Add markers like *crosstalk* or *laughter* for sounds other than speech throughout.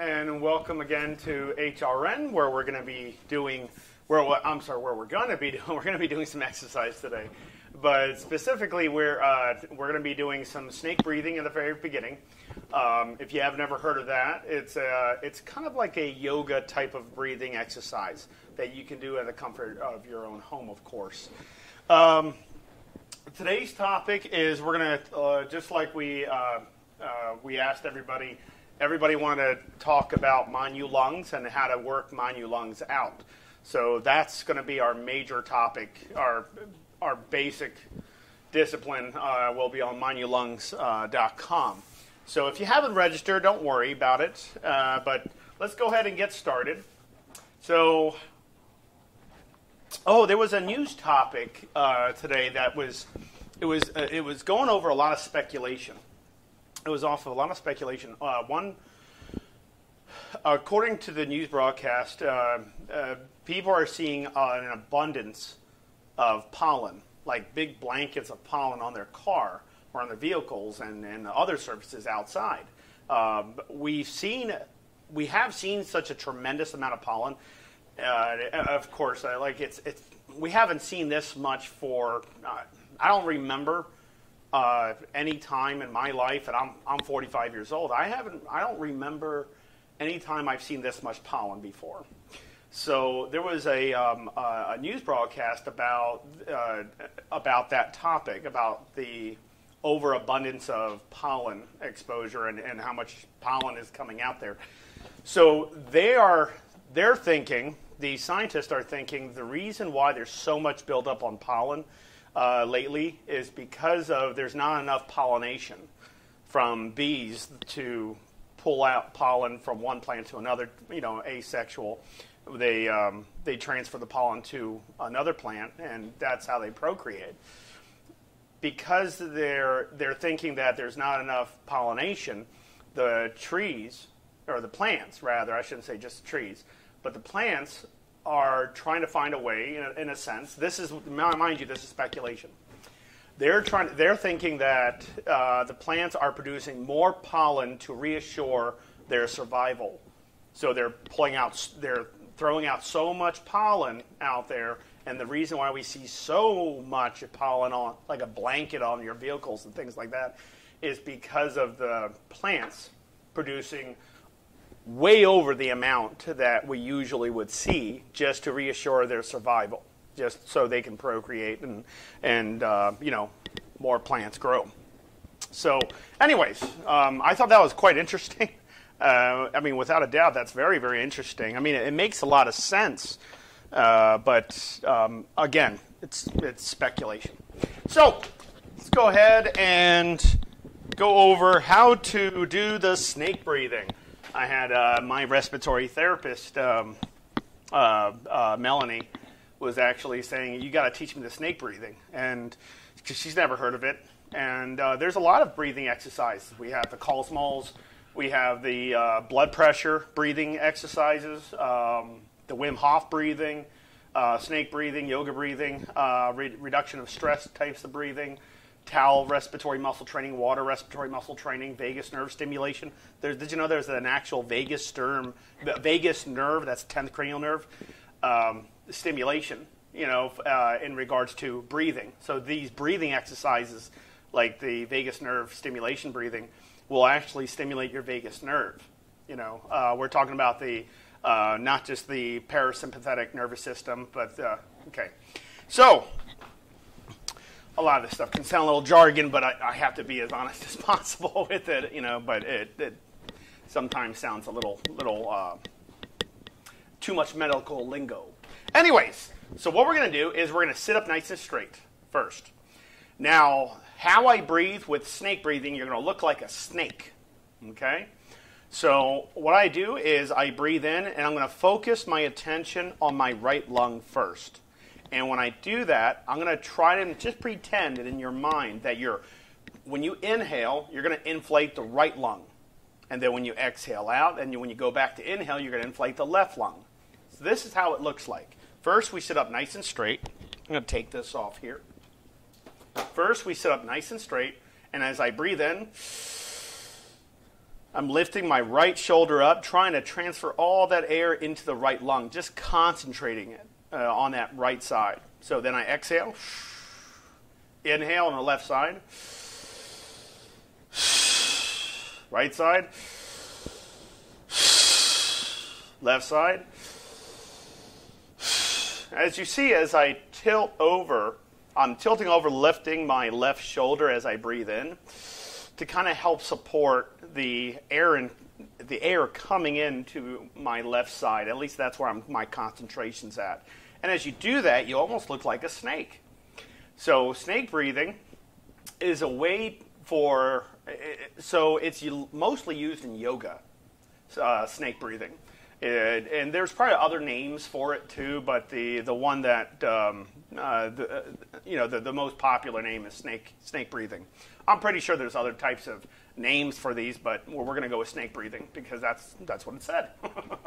and welcome again to HRN, where we're going to be doing, where I'm sorry, where we're going to be *laughs* doing, we're going to be doing some exercise today, but specifically we're uh, we're going to be doing some snake breathing in the very beginning. Um, if you have never heard of that, it's uh, it's kind of like a yoga type of breathing exercise that you can do at the comfort of your own home, of course. Um, today's topic is we're going to uh, just like we uh, uh, we asked everybody. Everybody wanted to talk about My New Lungs and how to work My New Lungs out. So that's going to be our major topic. Our our basic discipline uh, will be on mynewlungs.com. Uh, so if you haven't registered, don't worry about it. Uh, but let's go ahead and get started. So, oh, there was a news topic uh, today that was it was uh, it was going over a lot of speculation it was off of a lot of speculation. Uh, one, according to the news broadcast, uh, uh, people are seeing uh, an abundance of pollen, like big blankets of pollen on their car or on their vehicles and, and other surfaces outside. Um, we've seen, we have seen such a tremendous amount of pollen. Uh, of course, uh, like it's, it's, we haven't seen this much for, I don't remember uh, any time in my life, and I'm, I'm 45 years old, I haven't, I don't remember any time I've seen this much pollen before. So there was a, um, a news broadcast about, uh, about that topic, about the overabundance of pollen exposure and, and how much pollen is coming out there. So they are, they're thinking, the scientists are thinking, the reason why there's so much buildup on pollen uh, lately is because of there's not enough pollination from bees to pull out pollen from one plant to another. You know, asexual. They um, they transfer the pollen to another plant, and that's how they procreate. Because they're they're thinking that there's not enough pollination, the trees or the plants rather, I shouldn't say just trees, but the plants are trying to find a way, in a, in a sense. This is, mind you, this is speculation. They're trying. They're thinking that uh, the plants are producing more pollen to reassure their survival. So they're pulling out. They're throwing out so much pollen out there, and the reason why we see so much pollen on, like a blanket on your vehicles and things like that, is because of the plants producing way over the amount that we usually would see just to reassure their survival, just so they can procreate and, and uh, you know, more plants grow. So, anyways, um, I thought that was quite interesting. *laughs* Uh, I mean, without a doubt, that's very, very interesting. I mean, it, it makes a lot of sense, uh, but um, again, it's it's speculation. So, let's go ahead and go over how to do the snake breathing. I had uh, my respiratory therapist, um, uh, uh, Melanie, was actually saying, "You got to teach me the snake breathing," and she's never heard of it. And uh, there's a lot of breathing exercises. We have the Kussmaul's, we have the uh, blood pressure breathing exercises, um, the Wim Hof breathing, uh, snake breathing, yoga breathing, re- reduction of stress types of breathing. TAL respiratory muscle training, water respiratory muscle training, vagus nerve stimulation. Did you know there's an actual vagus nerve, vagus nerve, that's 10th cranial nerve, um, stimulation, you know, uh, in regards to breathing. So these breathing exercises, like the vagus nerve stimulation breathing, will actually stimulate your vagus nerve. You know, uh, we're talking about the, uh, not just the parasympathetic nervous system, but, uh, okay. So, a lot of this stuff can sound a little jargon, but I, I have to be as honest *laughs* as possible with it, you know. But it, it sometimes sounds a little little uh, too much medical lingo. Anyways, so what we're going to do is we're going to sit up nice and straight first. Now, how I breathe with snake breathing, you're going to look like a snake. Okay? So, what I do is I breathe in and I'm going to focus my attention on my right lung first. And when I do that, I'm going to try to just pretend it in your mind that you're, when you inhale, you're going to inflate the right lung. And then when you exhale out, and when you go back to inhale, you're going to inflate the left lung. So this is how it looks like. First, we sit up nice and straight. I'm going to take this off here. First, we sit up nice and straight, and as I breathe in, I'm lifting my right shoulder up, trying to transfer all that air into the right lung, just concentrating it uh, on that right side. So then I exhale, inhale on the left side, right side, left side. As you see, as I tilt over, I'm tilting over, lifting my left shoulder as I breathe in to kind of help support the air and the air coming into my left side. At least that's where I'm, my concentration's at. And as you do that, you almost look like a snake. So snake breathing is a way for so it's mostly used in yoga. Uh, snake breathing. And there's probably other names for it too, but the, the one that um, uh, the, uh, you know the, the most popular name is snake snake breathing. I'm pretty sure there's other types of names for these, but we're, going to go with snake breathing because that's that's what it said.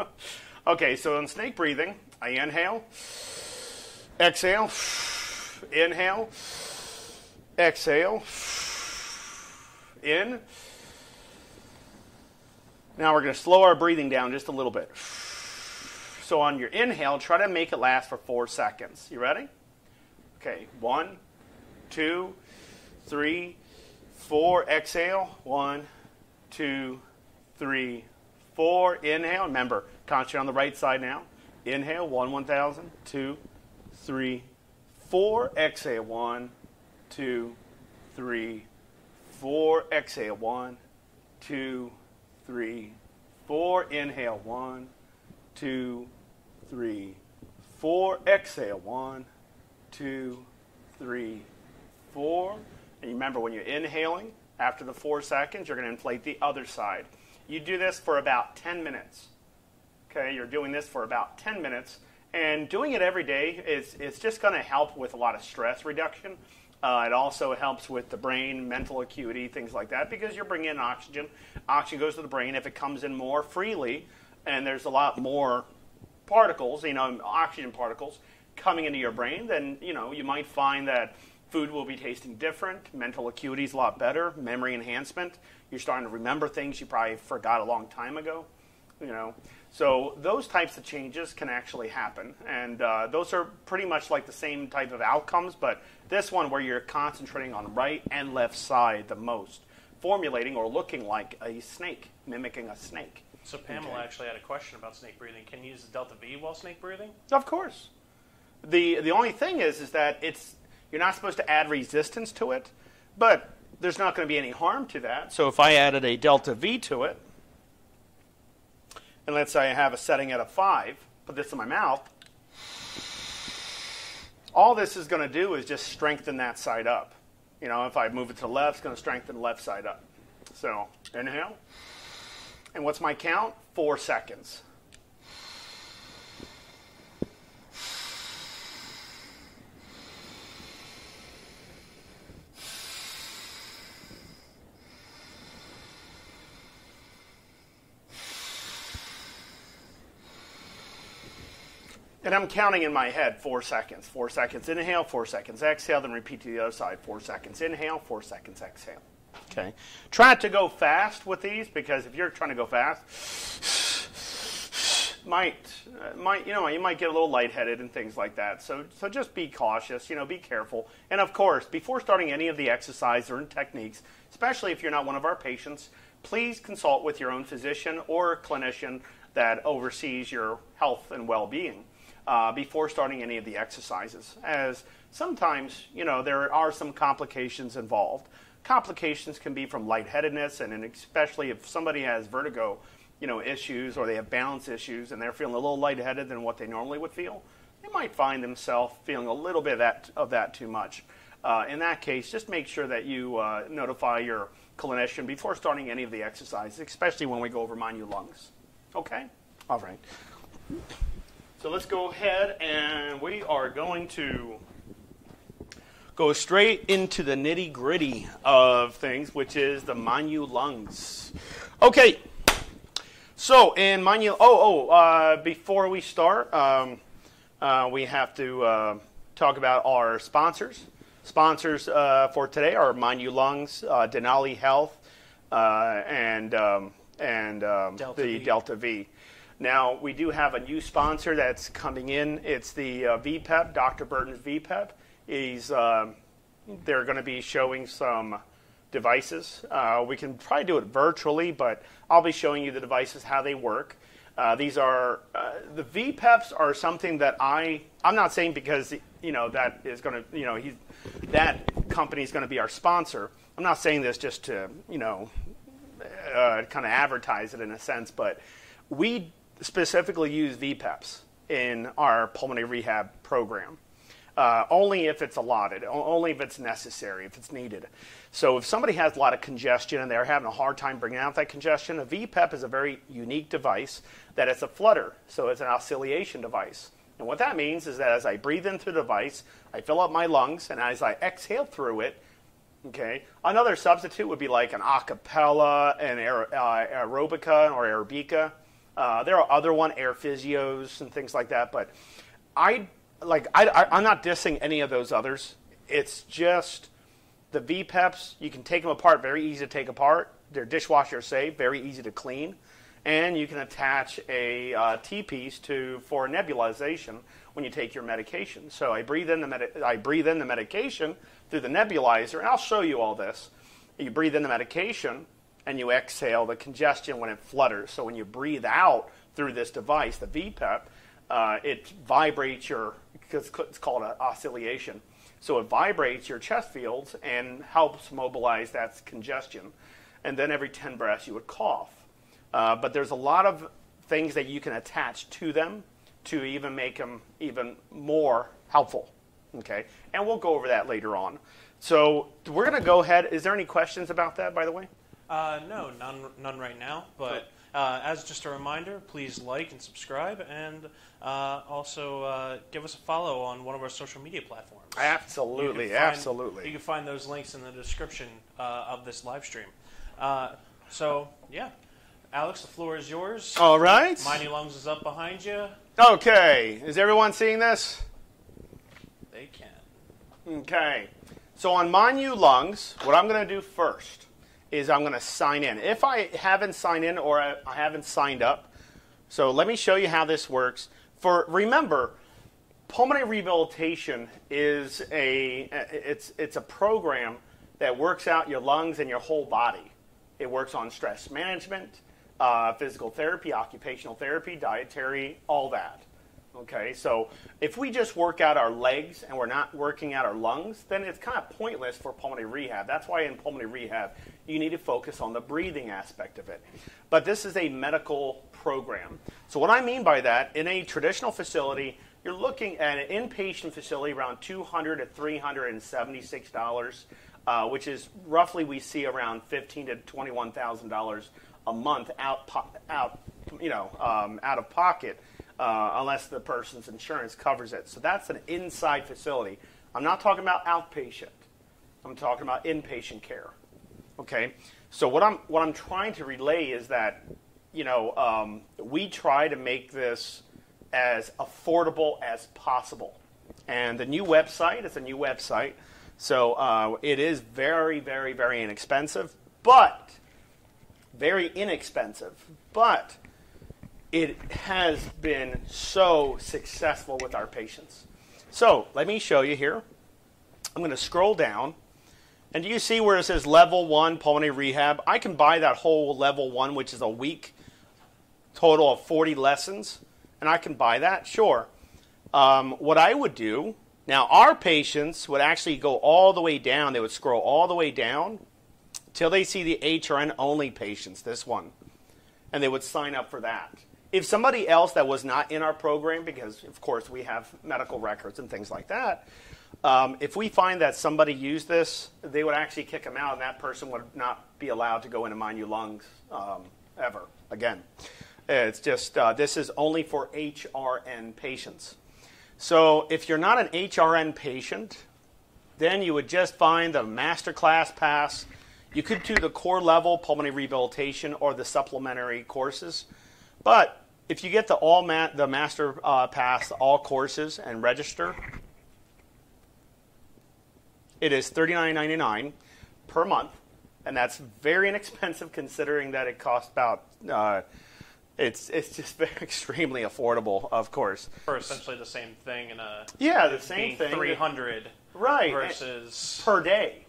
*laughs* okay, so in snake breathing, I inhale, exhale, inhale, exhale, in. Now we're going to slow our breathing down just a little bit. So on your inhale, try to make it last for four seconds. You ready? Okay, one, two, three, four. Exhale. One, two, three, four. Inhale. Remember, concentrate on the right side now. Inhale. One, one thousand. Two, three, four. Exhale. One, two, three, four. Exhale. One, two, three, four. Inhale. One, two, three, four. Exhale. One, two, three, four. And remember, when you're inhaling, after the four seconds, you're going to inflate the other side. You do this for about 10 minutes. Okay, you're doing this for about 10 minutes. And doing it every day is it's just going to help with a lot of stress reduction. Uh, it also helps with the brain, mental acuity, things like that, because you're bringing in oxygen. Oxygen goes to the brain. If it comes in more freely, and there's a lot more particles, you know, oxygen particles coming into your brain, then you know you might find that food will be tasting different, mental acuity is a lot better, memory enhancement. You're starting to remember things you probably forgot a long time ago, you know. So those types of changes can actually happen, and uh, those are pretty much like the same type of outcomes. But this one, where you're concentrating on right and left side the most, formulating or looking like a snake, mimicking a snake. So Pamela okay. actually had a question about snake breathing. Can you use the delta V while snake breathing? Of course. The the only thing is is that it's you're not supposed to add resistance to it, but there's not going to be any harm to that. So if I added a delta V to it, and let's say I have a setting at a 5, put this in my mouth, all this is going to do is just strengthen that side up. You know, if I move it to the left, it's going to strengthen the left side up. So inhale. And what's my count? Four seconds. And I'm counting in my head four seconds. Four seconds inhale, four seconds exhale, then repeat to the other side. Four seconds inhale, four seconds exhale. Okay. Try to go fast with these because if you're trying to go fast, might uh, might you know you might get a little lightheaded and things like that. So so just be cautious. You know, be careful. And of course, before starting any of the exercise or techniques, especially if you're not one of our patients, please consult with your own physician or clinician that oversees your health and well-being uh, before starting any of the exercises, as sometimes, you know, there are some complications involved. Complications can be from lightheadedness, and especially if somebody has vertigo, you know, issues or they have balance issues and they're feeling a little lightheaded than what they normally would feel, they might find themselves feeling a little bit of that, of that too much. Uh, in that case, just make sure that you uh, notify your clinician before starting any of the exercises, especially when we go over My New Lungs. Okay? All right. So let's go ahead and we are going to go straight into the nitty gritty of things, which is the My New Lungs. Okay. So in My New, oh, oh, uh, before we start, um, uh, we have to uh, talk about our sponsors. Sponsors uh, for today are My New Lungs, uh, Denali Health, uh, and um, and um, Delta the V. Delta V. Now we do have a new sponsor that's coming in. It's the uh, VPEP, Dr. Burton's VPEP. He's um, they're going to be showing some devices. Uh, we can probably do it virtually, but I'll be showing you the devices how they work. Uh, these are uh, the VPEPs are something that I I'm not saying because you know that is going to you know he's that company is going to be our sponsor. I'm not saying this just to you know uh, kind of advertise it in a sense, but we specifically use VPEPs in our pulmonary rehab program. Uh, only if it's allotted, only if it's necessary, if it's needed. So if somebody has a lot of congestion and they're having a hard time bringing out that congestion, a VPEP is a very unique device that it's a flutter, so it's an oscillation device. And what that means is that as I breathe into the device, I fill up my lungs, and as I exhale through it, Okay. Another substitute would be like an acapella, an aer- uh, Aerobika or Aerobika. Uh, there are other one, air physios and things like that. But I like I, I, I'm not dissing any of those others. It's just the VPEPs. You can take them apart. Very easy to take apart. They're dishwasher safe. Very easy to clean. And you can attach a uh, T-piece to for nebulization when you take your medication. So I breathe in the I breathe in the medication through the nebulizer, and I'll show you all this. You breathe in the medication, and you exhale the congestion when it flutters. So when you breathe out through this device, the VPEP, uh, it vibrates your because it's called an oscillation. So it vibrates your chest fields and helps mobilize that congestion. And then every 10 breaths, you would cough. Uh, but there's a lot of things that you can attach to them to even make them even more helpful. Okay, and we'll go over that later on. So we're going to go ahead. Is there any questions about that, by the way? Uh, no, none, none right now. But uh, as just a reminder, please like and subscribe, and uh, also uh, give us a follow on one of our social media platforms. Absolutely, can find- absolutely. You can find those links in the description uh, of this live stream. Uh, so yeah, Alex, the floor is yours. All right. My New Lungs is up behind you. Okay, is everyone seeing this? They can. Okay. So on My New Lungs, what I'm going to do first is I'm going to sign in. If I haven't signed in or I haven't signed up, so let me show you how this works. For remember, pulmonary rehabilitation is a it's it's a program that works out your lungs and your whole body. It works on stress management, uh, physical therapy, occupational therapy, dietary, all that. Okay, so if we just work out our legs and we're not working out our lungs, then it's kind of pointless for pulmonary rehab. That's why in pulmonary rehab, you need to focus on the breathing aspect of it. But this is a medical program. So, what I mean by that, in a traditional facility, you're looking at an inpatient facility around 200 to $376, uh, which is roughly we see around 15 to $21,000 a month out, out, you know, um, out of pocket uh, unless the person's insurance covers it. So that's an inside facility. I'm not talking about outpatient. I'm talking about inpatient care. Okay. So what I'm what I'm trying to relay is that you know um, we try to make this as affordable as possible. And the new website is a new website, so uh, it is very, very, very inexpensive, but very inexpensive. But it has been so successful with our patients. So let me show you here. I'm going to scroll down. And do you see where it says level one pulmonary rehab? I can buy that whole level one, which is a week total of 40 lessons, and I can buy that, sure. Um, what I would do, now our patients would actually go all the way down, they would scroll all the way down till they see the HRN only patients, this one, and they would sign up for that. If somebody else that was not in our program, because of course we have medical records and things like that, um, if we find that somebody used this, they would actually kick them out, and that person would not be allowed to go into My New Lungs um, ever again. It's just uh, this is only for HRN patients. So if you're not an HRN patient, then you would just find the masterclass pass. You could do the core level pulmonary rehabilitation or the supplementary courses. But if you get the all ma- the master uh, pass, all courses, and register, it is $39.99 per month. and that's very *laughs* inexpensive considering that it costs about. Uh, it's it's just *laughs* very extremely affordable, of course. For essentially the same thing in a Yeah, the same thing. 300 Right. versus per day.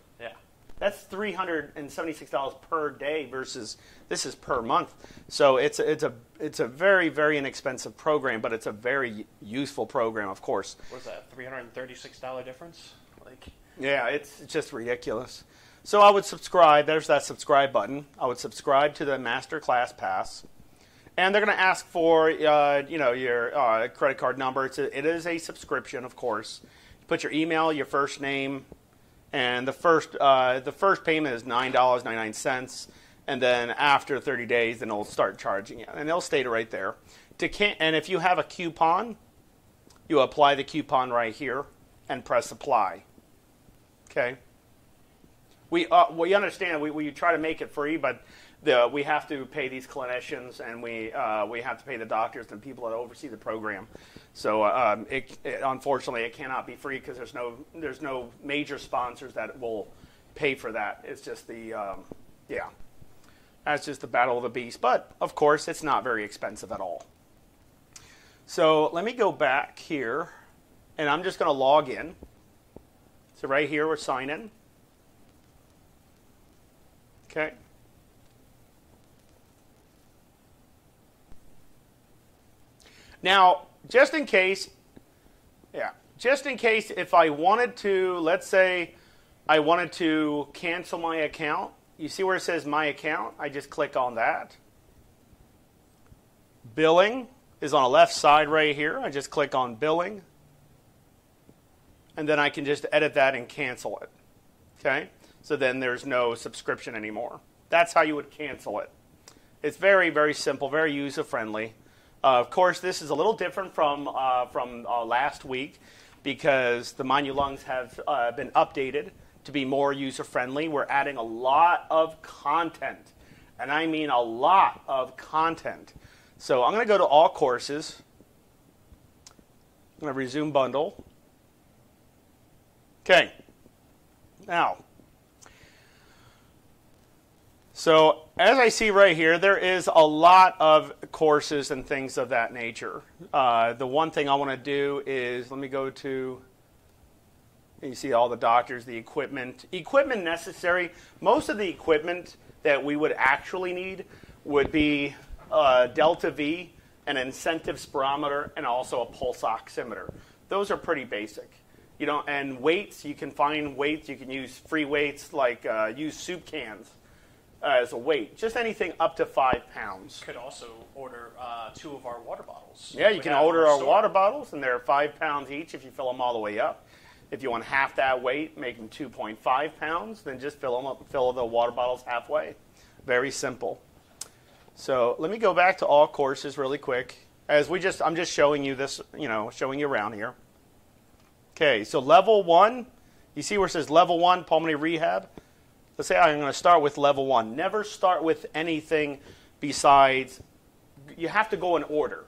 That's three hundred and seventy-six dollars per day versus this is per month. So it's a, it's a it's a very very inexpensive program, but it's a very useful program, of course. What's that? Three hundred and thirty-six dollar difference. Like Yeah, it's just ridiculous. So I would subscribe. There's that subscribe button. I would subscribe to the Master Class Pass, and they're going to ask for uh, you know your uh, credit card number. It's a, it is a subscription, of course. You put your email, your first name, and the first uh, the first payment is nine dollars ninety nine cents, and then after thirty days, then they'll start charging you, and they'll state it right there. To can- and if you have a coupon, you apply the coupon right here and press apply. Okay. We uh, we understand we, we try to make it free, but the, we have to pay these clinicians and we uh, we have to pay the doctors and people that oversee the program. So uh, um, it, it, unfortunately it cannot be free because there's no there's no major sponsors that will pay for that. It's just the um, yeah, that's just the battle of the beast. But of course it's not very expensive at all. So let me go back here, and I'm just going to log in. So right here we're sign in. Okay. Now, just in case, yeah, just in case if I wanted to, let's say I wanted to cancel my account, you see where it says my account? I just click on that. Billing is on the left side right here. I just click on billing. And then I can just edit that and cancel it. Okay? So then there's no subscription anymore. That's how you would cancel it. It's very, very simple, very user friendly. Uh, of course, this is a little different from, uh, from uh, last week because the My New Lungs have uh, been updated to be more user friendly. We're adding a lot of content, and I mean a lot of content. So I'm going to go to all courses. I'm going to resume bundle. Okay. Now, so as I see right here, there is a lot of courses and things of that nature. Uh, the one thing I want to do is let me go to. You see all the doctors, the equipment, equipment necessary. Most of the equipment that we would actually need would be uh, delta V, an incentive spirometer, and also a pulse oximeter. Those are pretty basic. You know, and weights, you can find weights. You can use free weights, like uh, use soup cans as a weight. Just anything up to five pounds. could also order uh, two of our water bottles. Yeah, you can order our store. water bottles, and they're five pounds each if you fill them all the way up. If you want half that weight, make them 2.5 pounds, then just fill them up, fill the water bottles halfway. Very simple. So let me go back to all courses really quick. As we just, I'm just showing you this, you know, showing you around here. Okay, so level one, you see where it says level one pulmonary rehab. Let's say I'm going to start with level one. Never start with anything besides. You have to go in order.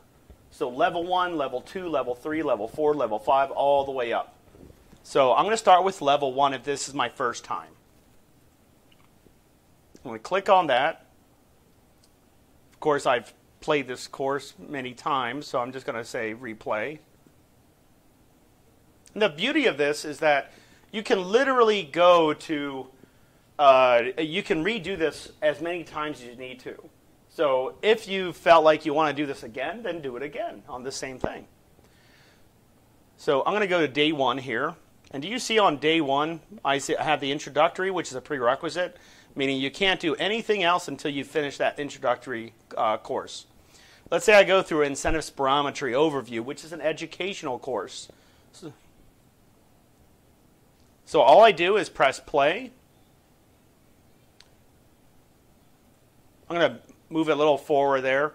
So level one, level two, level three, level four, level five, all the way up. So I'm going to start with level one if this is my first time. I'm going to click on that. Of course, I've played this course many times, so I'm just going to say replay. And the beauty of this is that you can literally go to, uh, you can redo this as many times as you need to. So if you felt like you want to do this again, then do it again on the same thing. So I'm going to go to day one here. And do you see on day one, I have the introductory, which is a prerequisite, meaning you can't do anything else until you finish that introductory uh, course. Let's say I go through an incentive spirometry overview, which is an educational course. So all I do is press play. I'm going to move it a little forward there.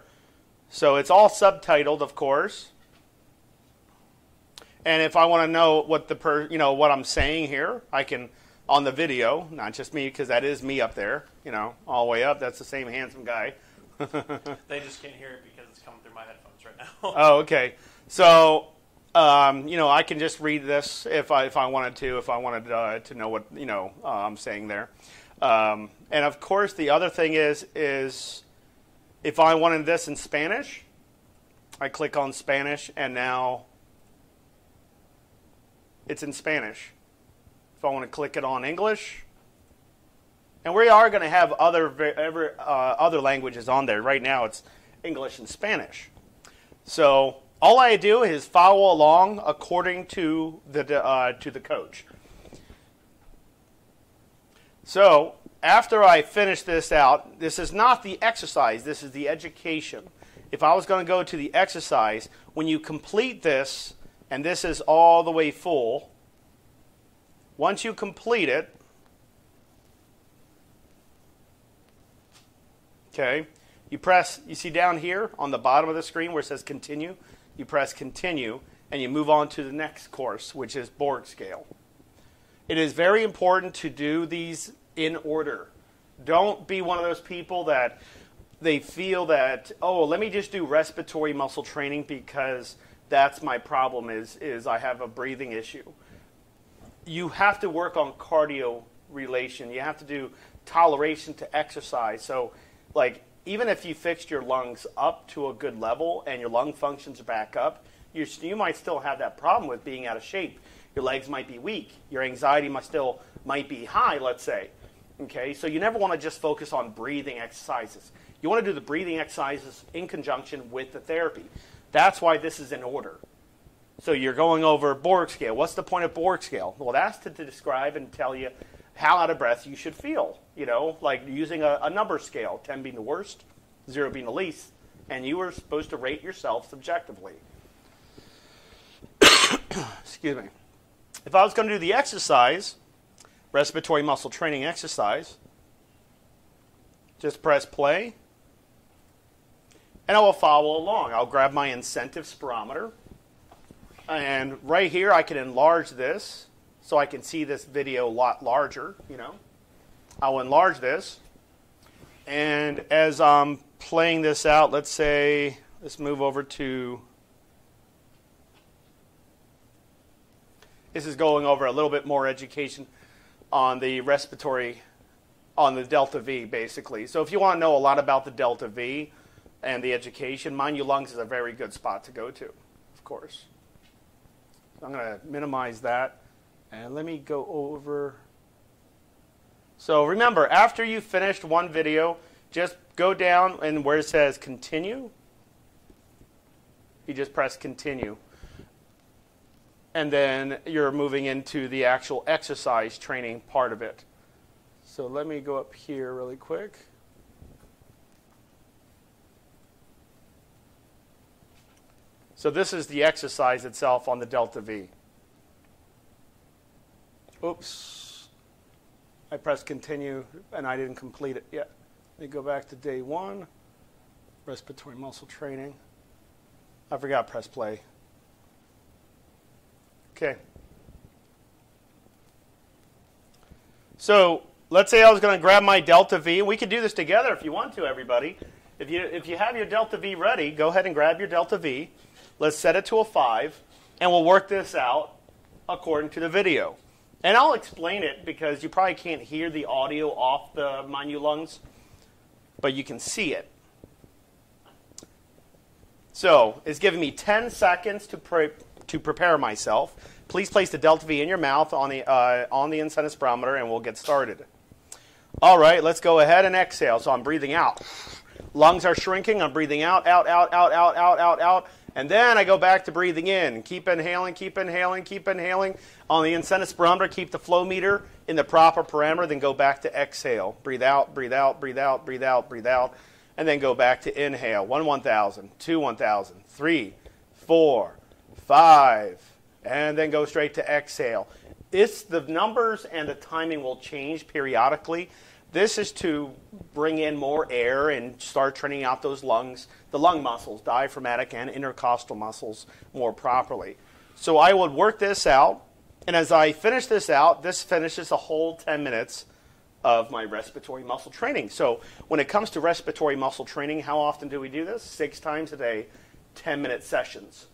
So it's all subtitled, of course. And if I want to know what the per, you know, what I'm saying here, I can on the video, not just me because that is me up there, you know, all the way up. That's the same handsome guy. *laughs* They just can't hear it because it's coming through my headphones right now. *laughs* Oh, okay. So, um, you know, I can just read this if I if I wanted to, if I wanted uh, to know what you know uh, I'm saying there. Um, and of course, the other thing is is if I wanted this in Spanish, I click on Spanish, and now it's in Spanish. If I want to click it on English, and we are going to have other ever, uh, other languages on there. Right now, it's English and Spanish. So all I do is follow along according to the uh, to the coach. So after I finish this out, this is not the exercise. This is the education. If I was going to go to the exercise, when you complete this, and this is all the way full, once you complete it, Okay. You press, you see down here on the bottom of the screen where it says continue, you press continue and you move on to the next course, which is Borg scale. It is very important to do these in order. Don't be one of those people that they feel that, oh, let me just do respiratory muscle training because that's my problem is, is I have a breathing issue. You have to work on cardio relation. You have to do toleration to exercise. So like even if you fixed your lungs up to a good level and your lung functions are back up, you, you might still have that problem with being out of shape. Your legs might be weak. Your anxiety might still might be high, let's say. Okay, so you never want to just focus on breathing exercises. You want to do the breathing exercises in conjunction with the therapy. That's why this is in order. So you're going over Borg scale. What's the point of Borg scale? Well, that's to, to describe and tell you how out of breath you should feel. You know, like using a, a number scale, 10 being the worst, 0 being the least, and you are supposed to rate yourself subjectively. *coughs* Excuse me. If I was going to do the exercise, respiratory muscle training exercise, just press play, and I will follow along. I'll grab my incentive spirometer, and right here I can enlarge this so I can see this video a lot larger, you know. I'll enlarge this. And as I'm playing this out, let's say, let's move over to, this is going over a little bit more education on the respiratory, on the delta V, basically. So if you want to know a lot about the delta V and the education, My New Lungs is a very good spot to go to, of course. I'm going to minimize that. And let me go over. So remember, after you've finished one video, just go down and where it says continue, you just press continue. And then you're moving into the actual exercise training part of it. So let me go up here really quick. So this is the exercise itself on the Delta V. Oops. I pressed continue and I didn't complete it yet. Let me go back to day one. Respiratory muscle training. I forgot press play. Okay. So let's say I was going to grab my delta V. We could do this together if you want to, everybody. If you, if you have your delta V ready, go ahead and grab your delta V. Let's set it to a 5, and we'll work this out according to the video. And I'll explain it because you probably can't hear the audio off the Your Lungs, but you can see it. So it's giving me 10 seconds to, pre- to prepare myself. Please place the Delta V in your mouth on the, uh, on the incentive spirometer and we'll get started. All right, let's go ahead and exhale. So I'm breathing out. Lungs are shrinking. I'm breathing out, out, out, out, out, out, out, out. And then I go back to breathing in. Keep inhaling, keep inhaling, keep inhaling. On the incentive spirometer, keep the flow meter in the proper parameter, then go back to exhale. Breathe out, breathe out, breathe out, breathe out, breathe out. And then go back to inhale. One 1,000, two 1,000, three, four, five. And then go straight to exhale. It's the numbers and the timing will change periodically. This is to bring in more air and start training out those lungs, the lung muscles, diaphragmatic and intercostal muscles, more properly. So I would work this out, and as I finish this out, this finishes a whole 10 minutes of my respiratory muscle training. So when it comes to respiratory muscle training, how often do we do this? Six times a day, 10 minute sessions.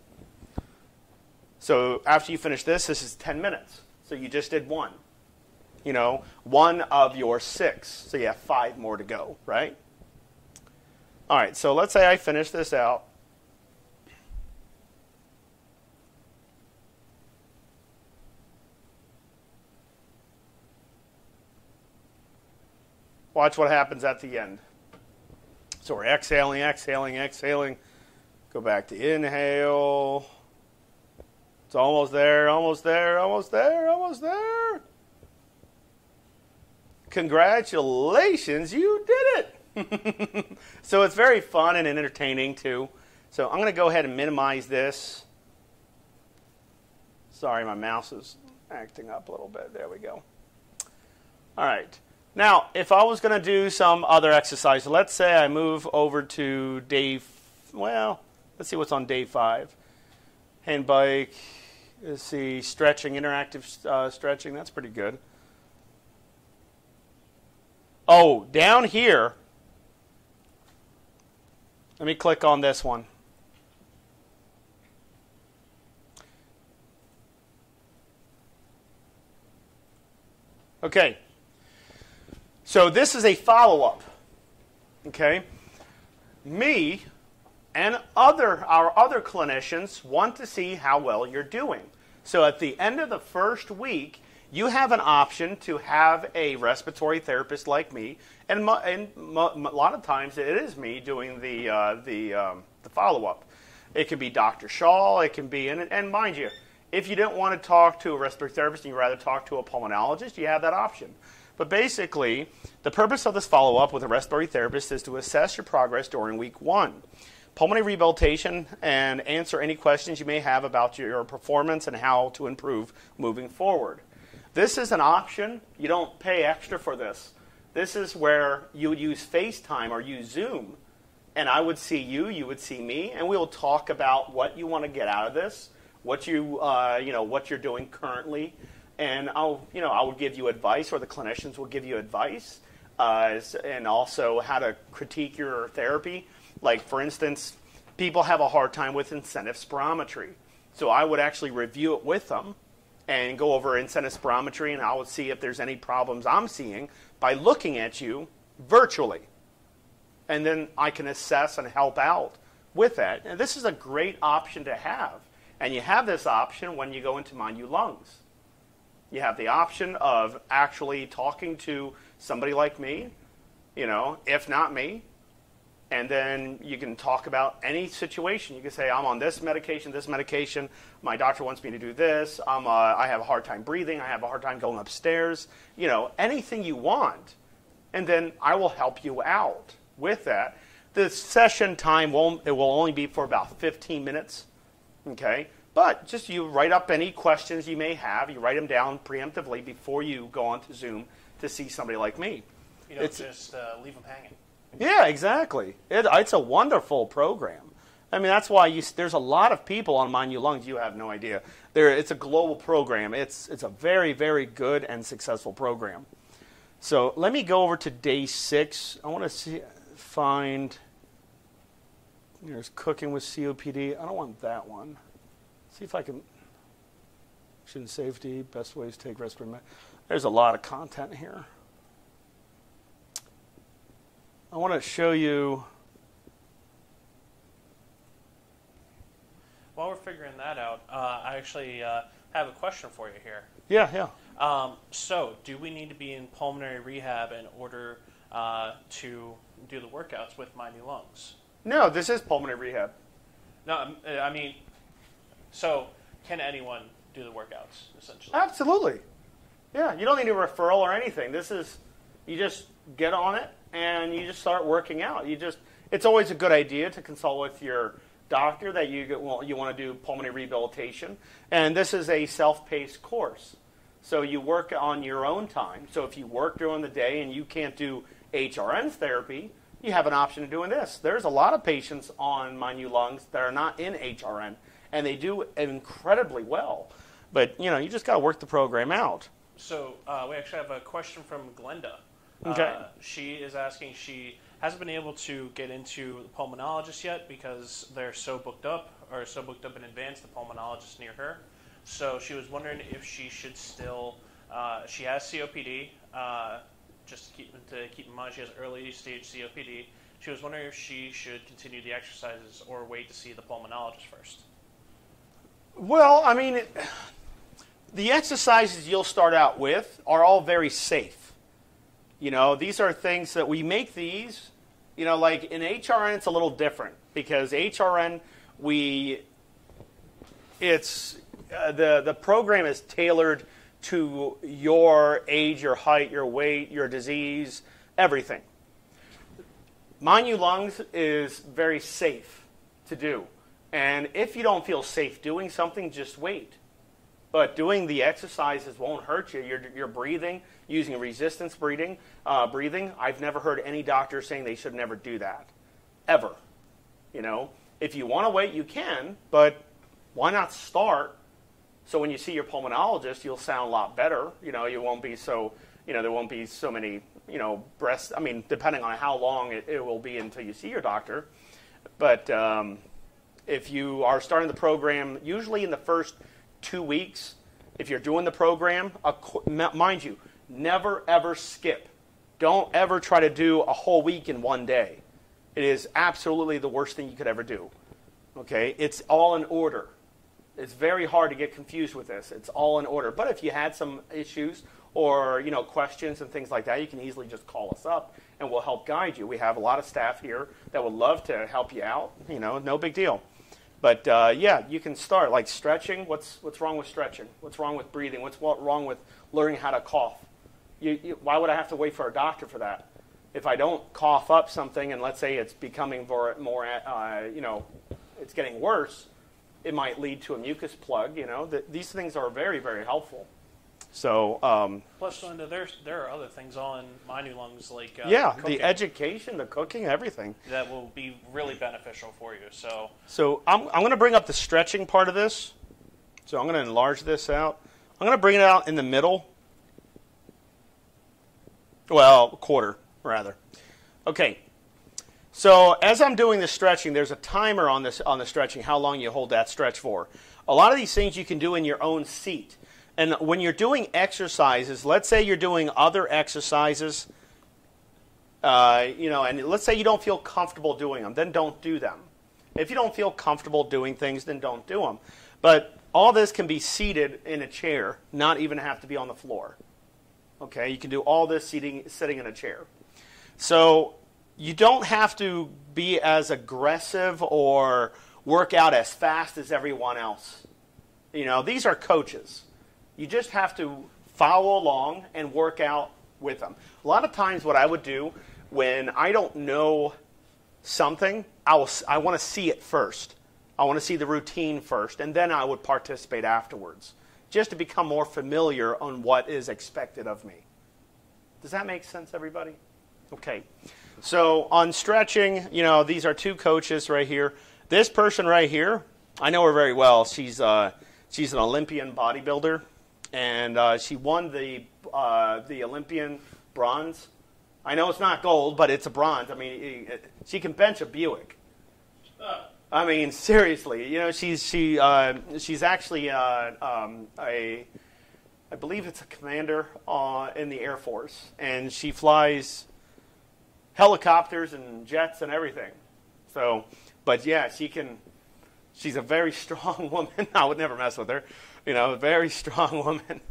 So after you finish this, this is 10 minutes. So you just did one. You know, one of your six. So you have five more to go, right? All right, so let's say I finish this out. Watch what happens at the end. So we're exhaling, exhaling, exhaling. Go back to inhale. It's almost there, almost there, almost there, almost there. Congratulations, you did it. *laughs* so it's very fun and entertaining too. So I'm going to go ahead and minimize this. Sorry, my mouse is acting up a little bit. There we go. All right. Now, if I was going to do some other exercise, let's say I move over to day, well, let's see what's on day five. Hand bike, let's see, stretching, interactive uh, stretching, that's pretty good. Oh, down here, let me click on this one. Okay, so this is a follow up. Okay? Me and other our other clinicians want to see how well you're doing. So at the end of the first week, you have an option to have a respiratory therapist like me, and, and a lot of times it is me doing the uh, the um, the follow up. It can be Dr. Shaw. It can be, and, and mind you, if you don't want to talk to a respiratory therapist and you rather talk to a pulmonologist, you have that option. But basically, the purpose of this follow up with a respiratory therapist is to assess your progress during week one. Pulmonary rehabilitation and answer any questions you may have about your performance and how to improve moving forward. This is an option. You don't pay extra for this. This is where you would use FaceTime or use Zoom, and I would see you, you would see me, and we will talk about what you want to get out of this, what you, uh, you know, what you're doing currently, and I'll, you know, I will give you advice, or the clinicians will give you advice, uh, and also how to critique your therapy. Like, for instance, people have a hard time with incentive spirometry, so I would actually review it with them and go over incentive spirometry, and I would see if there's any problems I'm seeing by looking at you virtually, and then I can assess and help out with that. And this is a great option to have, and you have this option when you go into You Lungs. You have the option of actually talking to somebody like me, you know, if not me, and then you can talk about any situation. You can say, I'm on this medication, this medication. My doctor wants me to do this. I'm, uh, I have a hard time breathing. I have a hard time going upstairs. You know, anything you want. And then I will help you out with that. The session time won't, it will only be for about 15 minutes. Okay? But just you write up any questions you may have. You write them down preemptively before you go on to Zoom to see somebody like me. You don't it's, just uh, leave them hanging. Yeah, exactly. It, it's a wonderful program. I mean, that's why you, there's a lot of people on My New Lungs. You have no idea. There, it's a global program. It's it's a very very good and successful program. So let me go over to day six. I want to see find. There's cooking with COPD. I don't want that one. See if I can. Action safety, best ways to take respiratory. There's a lot of content here. I want to show you. While we're figuring that out, uh, I actually uh, have a question for you here. Yeah, yeah. Um, so, do we need to be in pulmonary rehab in order uh, to do the workouts with My New Lungs? No, this is pulmonary rehab. No, I mean, so, can anyone do the workouts essentially? Absolutely. Yeah, you don't need a referral or anything. This is you just get on it and you just start working out. You just it's always a good idea to consult with your doctor that you get, well, you want to do pulmonary rehabilitation. And this is a self-paced course. So you work on your own time. So if you work during the day and you can't do HRN therapy, you have an option of doing this. There's a lot of patients on my new Lungs that are not in HRN and they do incredibly well. But you know, you just got to work the program out. So uh, we actually have a question from Glenda. Okay. Uh, she is asking. She hasn't been able to get into the pulmonologist yet because they're so booked up, or so booked up in advance. The pulmonologist near her. So she was wondering if she should still Uh, she has COPD. Uh, just to keep, to keep in mind, she has early stage COPD. She was wondering if she should continue the exercises or wait to see the pulmonologist first. Well, I mean, it, the exercises you'll start out with are all very safe. You know, these are things that we make these, you know, like in HRN, it's a little different because HRN, we, it's, uh, the, the program is tailored to your age, your height, your weight, your disease, everything. You Lungs is very safe to do. And if you don't feel safe doing something, just wait. But doing the exercises won't hurt you. You're, you're breathing, using resistance breathing. Uh, breathing. I've never heard any doctor saying they should never do that, ever. You know, if you want to wait, you can, but why not start? So when you see your pulmonologist, you'll sound a lot better. You know, you won't be so. You know, there won't be so many. You know, breasts. I mean, depending on how long it, it will be until you see your doctor, but. Um, if you are starting the program, usually in the first two weeks, if you're doing the program, mind you, never ever skip. Don't ever try to do a whole week in one day. It is absolutely the worst thing you could ever do. Okay? It's all in order. It's very hard to get confused with this. It's all in order. But if you had some issues or you know questions and things like that, you can easily just call us up and we'll help guide you. We have a lot of staff here that would love to help you out. You know, no big deal. But uh, yeah, you can start like stretching. What's what's wrong with stretching? What's wrong with breathing? What's what wrong with learning how to cough? You, you, why would I have to wait for a doctor for that? If I don't cough up something, and let's say it's becoming more, more uh, you know, it's getting worse, it might lead to a mucus plug. You know, the, these things are very, very helpful. So um, plus, Linda, there there are other things on my new Lungs like uh, yeah, cooking, the education, the cooking, everything that will be really beneficial for you. So so I'm I'm going to bring up the stretching part of this. So I'm going to enlarge this out. I'm going to bring it out in the middle. Well, quarter rather. Okay. So as I'm doing the stretching, there's a timer on this on the stretching, how long you hold that stretch for. A lot of these things you can do in your own seat. And when you're doing exercises, let's say you're doing other exercises, uh, you know, and let's say you don't feel comfortable doing them, then don't do them. If you don't feel comfortable doing things, then don't do them. But all this can be seated in a chair, not even have to be on the floor. Okay, you can do all this seating, sitting in a chair. So you don't have to be as aggressive or work out as fast as everyone else. You know, these are coaches. You just have to follow along and work out with them. A lot of times, what I would do when I don't know something, I, will, I want to see it first. I want to see the routine first, and then I would participate afterwards, just to become more familiar on what is expected of me. Does that make sense, everybody? Okay. So on stretching, you know, these are two coaches right here. This person right here, I know her very well. She's uh, she's an Olympian bodybuilder and uh, she won the uh, the Olympian bronze. I know it's not gold, but it's a bronze. I mean, she can bench a Buick. I mean, seriously, you know, she's she uh, she's actually uh, um, a I believe it's a commander uh, in the Air Force, and she flies helicopters and jets and everything. So, but yeah, she can. She's a very *laughs* strong woman. *laughs* I would never mess with her you know, a very *laughs* strong woman.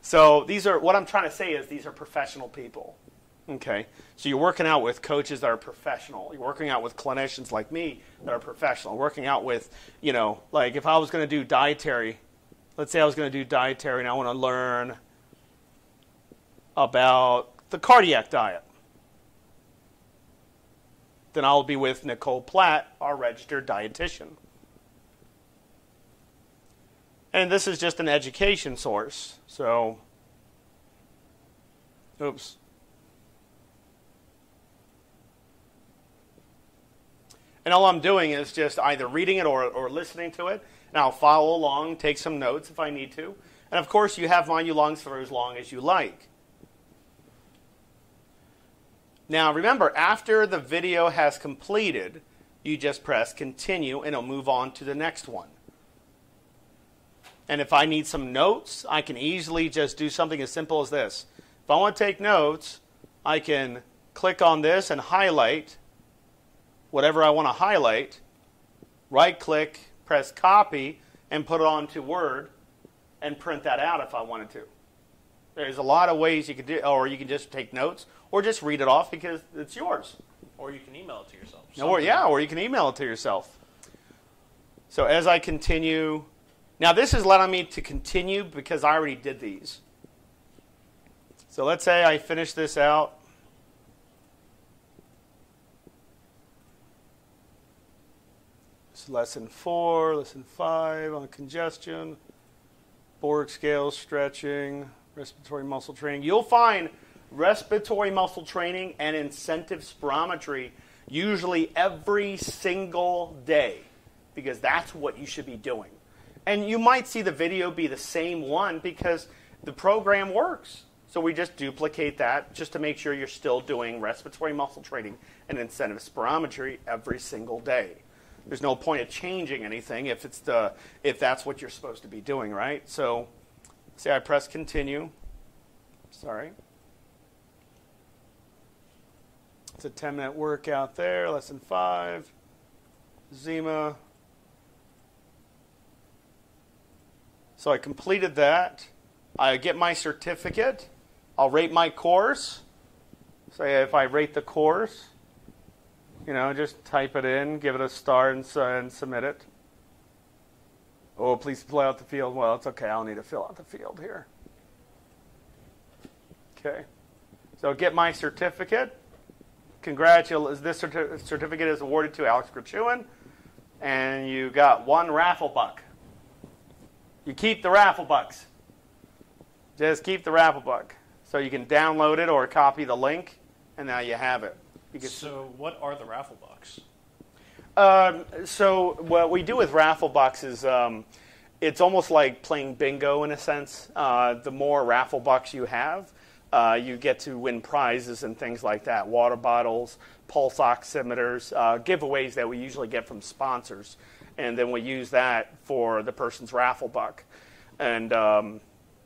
so these are what I'm trying to say is these are professional people. Okay, so you're working out with coaches that are professional. You're working out with clinicians like me that are professional. Working out with, you know, like if I was going to do dietary, let's say I was going to do dietary and I want to learn about the cardiac diet, then I'll be with Nicole Platt, our registered dietitian. And this is just an education source. So, oops. And all I'm doing is just either reading it or, or listening to it. And I'll follow along, take some notes if I need to. And of course, you have Lungs for as long as you like. Now, remember, after the video has completed, you just press continue and it'll move on to the next one. And if I need some notes, I can easily just do something as simple as this. If I want to take notes, I can click on this and highlight whatever I want to highlight, right click, press copy, and put it onto Word and print that out if I wanted to. There's a lot of ways you can do or you can just take notes or just read it off because it's yours. Or you can email it to yourself. Or yeah, or you can email it to yourself. So as I continue, now this is allowing me to continue because I already did these. So let's say I finish this out. Lesson four, lesson five on congestion, Borg scale stretching, respiratory muscle training. You'll find respiratory muscle training and incentive spirometry usually every single day because that's what you should be doing. And you might see the video be the same one because the program works. So we just duplicate that just to make sure you're still doing respiratory muscle training and incentive spirometry every single day. There's no point of changing anything if it's the if that's what you're supposed to be doing, right? So say I press continue. Sorry. It's a 10 minute workout there, lesson five. Zima. So I completed that. I get my certificate. I'll rate my course. Say if I rate the course, you know, just type it in, give it a star, and, and submit it. Oh, please fill out the field. Well, it's okay. I'll need to fill out the field here. Okay. So get my certificate. Congratulations. This certi- certificate is awarded to Alex Grichuhin, and you got one raffle buck. You keep the raffle bucks. Just keep the raffle buck. So you can download it or copy the link, and now you have it. Can So, what are the raffle bucks? um, so what we do with raffle bucks is um, it's almost like playing bingo in a sense. Uh, the more raffle bucks you have, uh, you get to win prizes and things like that. Water bottles, pulse oximeters, uh, giveaways that we usually get from sponsors, and then we use that for the person's raffle buck. And um,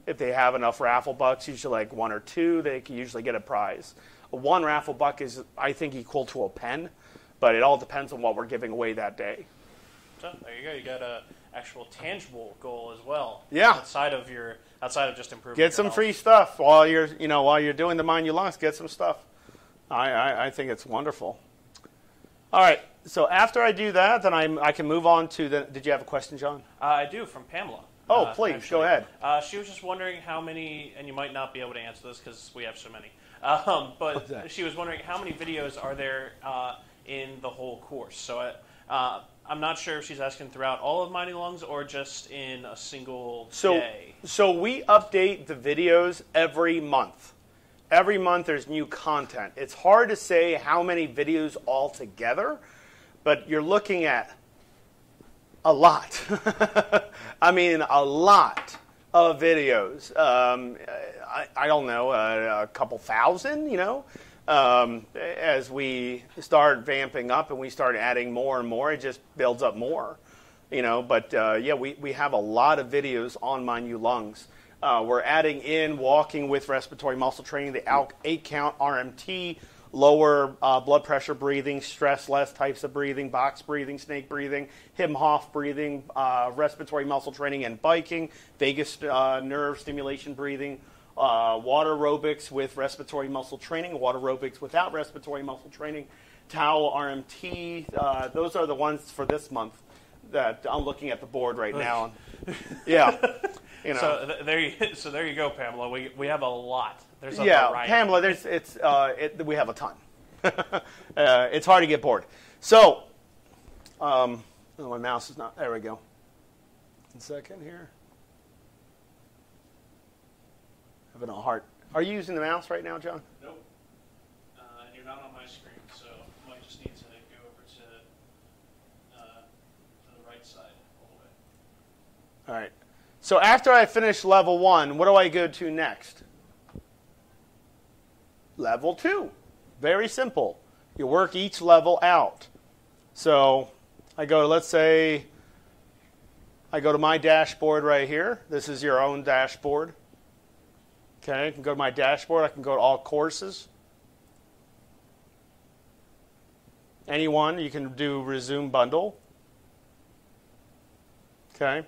if they have enough raffle bucks, usually like one or two, they can usually get a prize. One raffle buck is, I think, equal to a pen, but it all depends on what we're giving away that day. So, there you go. You got a actual tangible goal as well. Yeah. Outside of your, outside of just improving. Get some health. free stuff while you're, you know, while you're doing the My New Lungs. Get some stuff. I, I, I think it's wonderful. All right. So after I do that, then I'm, I can move on to the. Did you have a question, John? Uh, I do from Pamela. Oh, uh, please, actually. go ahead. Uh, she was just wondering how many, and you might not be able to answer this because we have so many. Um, but she was wondering how many videos are there uh, in the whole course. So I, uh, I'm not sure if she's asking throughout all of My New Lungs or just in a single So, day. so we update the videos every month. Every month there's new content. It's hard to say how many videos altogether, but you're looking at a lot. *laughs* I mean, a lot of videos. Um, I, I don't know, uh, a couple thousand, you know. Um, as we start vamping up and we start adding more and more, it just builds up more, you know. But uh, yeah, we, we have a lot of videos on My New Lungs. Uh, we're adding in walking with respiratory muscle training, the al- eight count RMT, lower uh, blood pressure breathing, stress less types of breathing, box breathing, snake breathing, Wim Hof breathing, uh, respiratory muscle training and biking, vagus uh, nerve stimulation breathing, uh, water aerobics with respiratory muscle training, water aerobics without respiratory muscle training, towel RMT. Uh, those are the ones for this month that I'm looking at the board right now. yeah, *laughs* you know. So th- there, you, *laughs* so there you go, Pamela. We, we have a lot. There's a yeah, variety. Pamela, there's it's uh, it, we have a ton. *laughs* uh, it's hard to get bored. So, um, oh, my mouse is not. There we go. One second here. Having a heart. Are you using the mouse right now, John? Nope. Uh, and you're not on my screen, so I might just need to go over to, uh, to the right side all the way. All right. So after I finish level one, what do I go to next? Level two. Very simple. You work each level out. So I go to, let's say, I go to my dashboard right here. This is your own dashboard. Okay, I can go to my dashboard. I can go to all courses. Anyone, you can do resume bundle. Okay.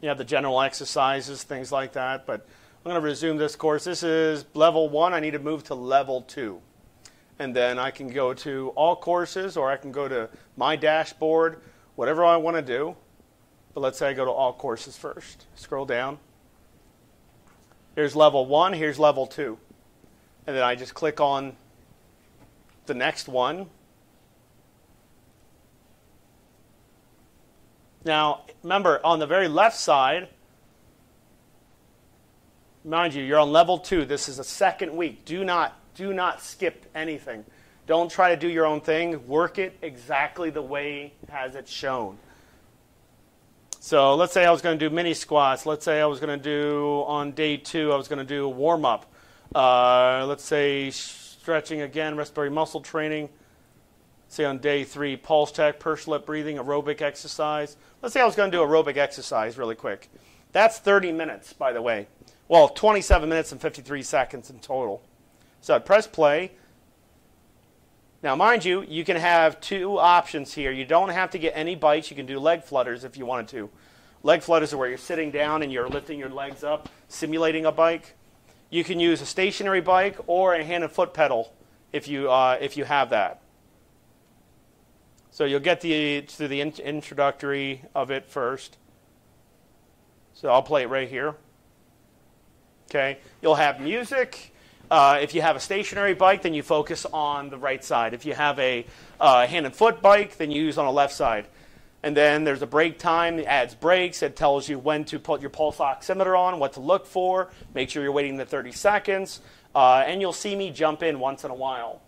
You have the general exercises, things like that, but I'm going to resume this course. This is level one. I need to move to level two. And then I can go to all courses or I can go to my dashboard, whatever I want to do. But let's say I go to all courses first. Scroll down. Here's level one, here's level two. And then I just click on the next one. Now, remember, on the very left side, mind you, you're on level two. This is the second week. Do not, do not skip anything. Don't try to do your own thing. Work it exactly the way as it's shown. So let's say I was going to do mini squats. Let's say I was going to do on day two, I was going to do a warm up. Uh, let's say stretching again, respiratory muscle training. Say on day three, pulse check, pursed lip breathing, aerobic exercise. Let's say I was going to do aerobic exercise really quick. That's 30 minutes, by the way. Well, 27 minutes and 53 seconds in total. So I'd press play. Now, mind you, you can have two options here. You don't have to get any bites. You can do leg flutters if you wanted to. Leg flutters are where you're sitting down and you're lifting your legs up, simulating a bike. You can use a stationary bike or a hand and foot pedal if you, uh, if you have that. So you'll get the, to the in- introductory of it first. So I'll play it right here. Okay. You'll have music. Uh, if you have a stationary bike, then you focus on the right side. If you have a uh, hand and foot bike, then you use on the left side. And then there's a break time. It adds breaks. It tells you when to put your pulse oximeter on, what to look for. Make sure you're waiting the 30 seconds. Uh, and you'll see me jump in once in a while.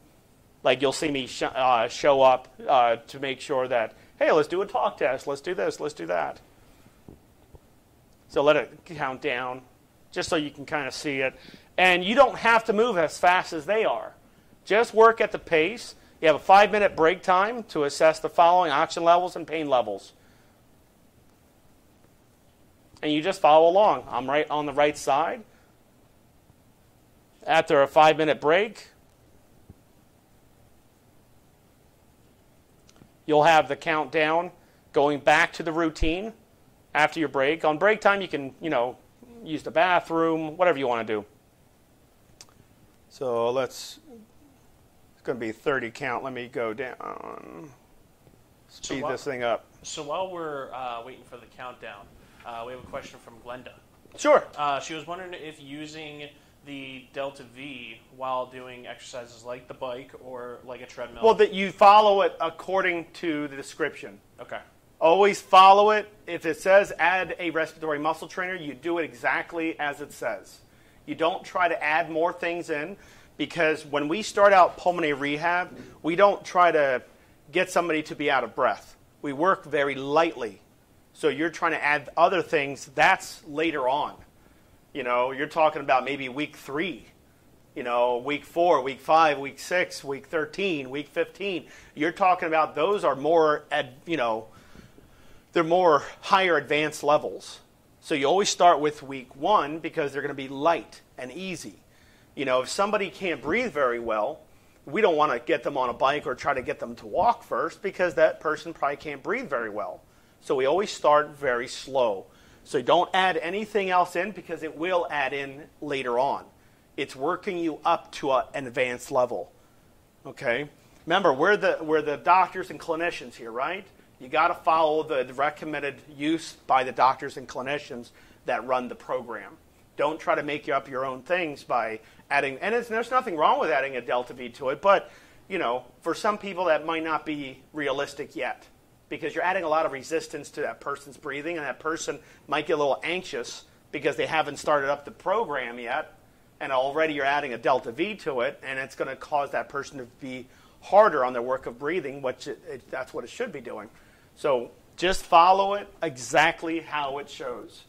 Like you'll see me sh- uh, show up uh, to make sure that, hey, let's do a talk test. Let's do this. Let's do that. So let it count down just so you can kind of see it. And you don't have to move as fast as they are. Just work at the pace. You have a five minute break time to assess the following oxygen levels and pain levels. And you just follow along. I'm right on the right side. After a five minute break, you'll have the countdown going back to the routine after your break. On break time, you can, you know, use the bathroom, whatever you want to do. So let's, it's going to be 30 count. Let me go down, speed while- this thing up. So while we're uh, waiting for the countdown, uh, we have a question from Glenda. Sure. Uh, she was wondering if using the Delta V while doing exercises like the bike or like a treadmill. Well, that you follow it according to the description. okay. Always follow it. If it says add a respiratory muscle trainer, you do it exactly as it says. You don't try to add more things in because when we start out pulmonary rehab, we don't try to get somebody to be out of breath. We work very lightly. So you're trying to add other things, that's later on. You know, you're talking about maybe week three, you know, week four, week five, week six, week 13, week 15. You're talking about those are more, ad, you know, they're more higher advanced levels. So you always start with week one because they're going to be light and easy. You know, if somebody can't breathe very well, we don't want to get them on a bike or try to get them to walk first because that person probably can't breathe very well. So we always start very slow. So don't add anything else in because it will add in later on. It's working you up to a, an advanced level. Okay? Remember, we're the, we're the doctors and clinicians here, right? You got to follow the recommended use by the doctors and clinicians that run the program. Don't try to make up your own things by adding, and there's nothing wrong with adding a delta V to it, but you know, for some people that might not be realistic yet because you're adding a lot of resistance to that person's breathing, and that person might get a little anxious because they haven't started up the program yet, and already you're adding a delta V to it, and it's going to cause that person to be harder on their work of breathing, which it, it, that's what it should be doing. So just follow it exactly how it shows.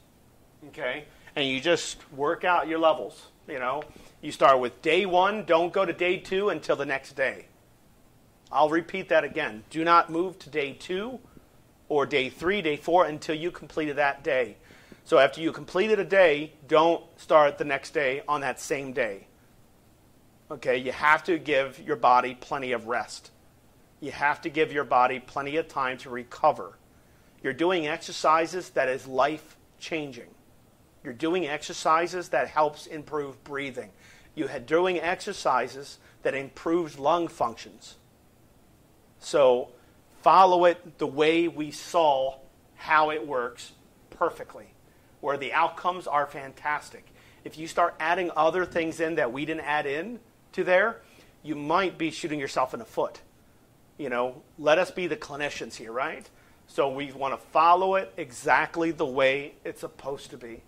Okay? And you just work out your levels. You know, you start with day one, don't go to day two until the next day. I'll repeat that again. Do not move to day two or day three, day four, until you completed that day. So after you completed a day, don't start the next day on that same day. Okay, you have to give your body plenty of rest. You have to give your body plenty of time to recover. You're doing exercises that is life changing. You're doing exercises that helps improve breathing. You had doing exercises that improves lung functions. So follow it the way we saw how it works perfectly, where the outcomes are fantastic. If you start adding other things in that we didn't add in to there, you might be shooting yourself in the foot. You know, let us be the clinicians here, right? So we want to follow it exactly the way it's supposed to be.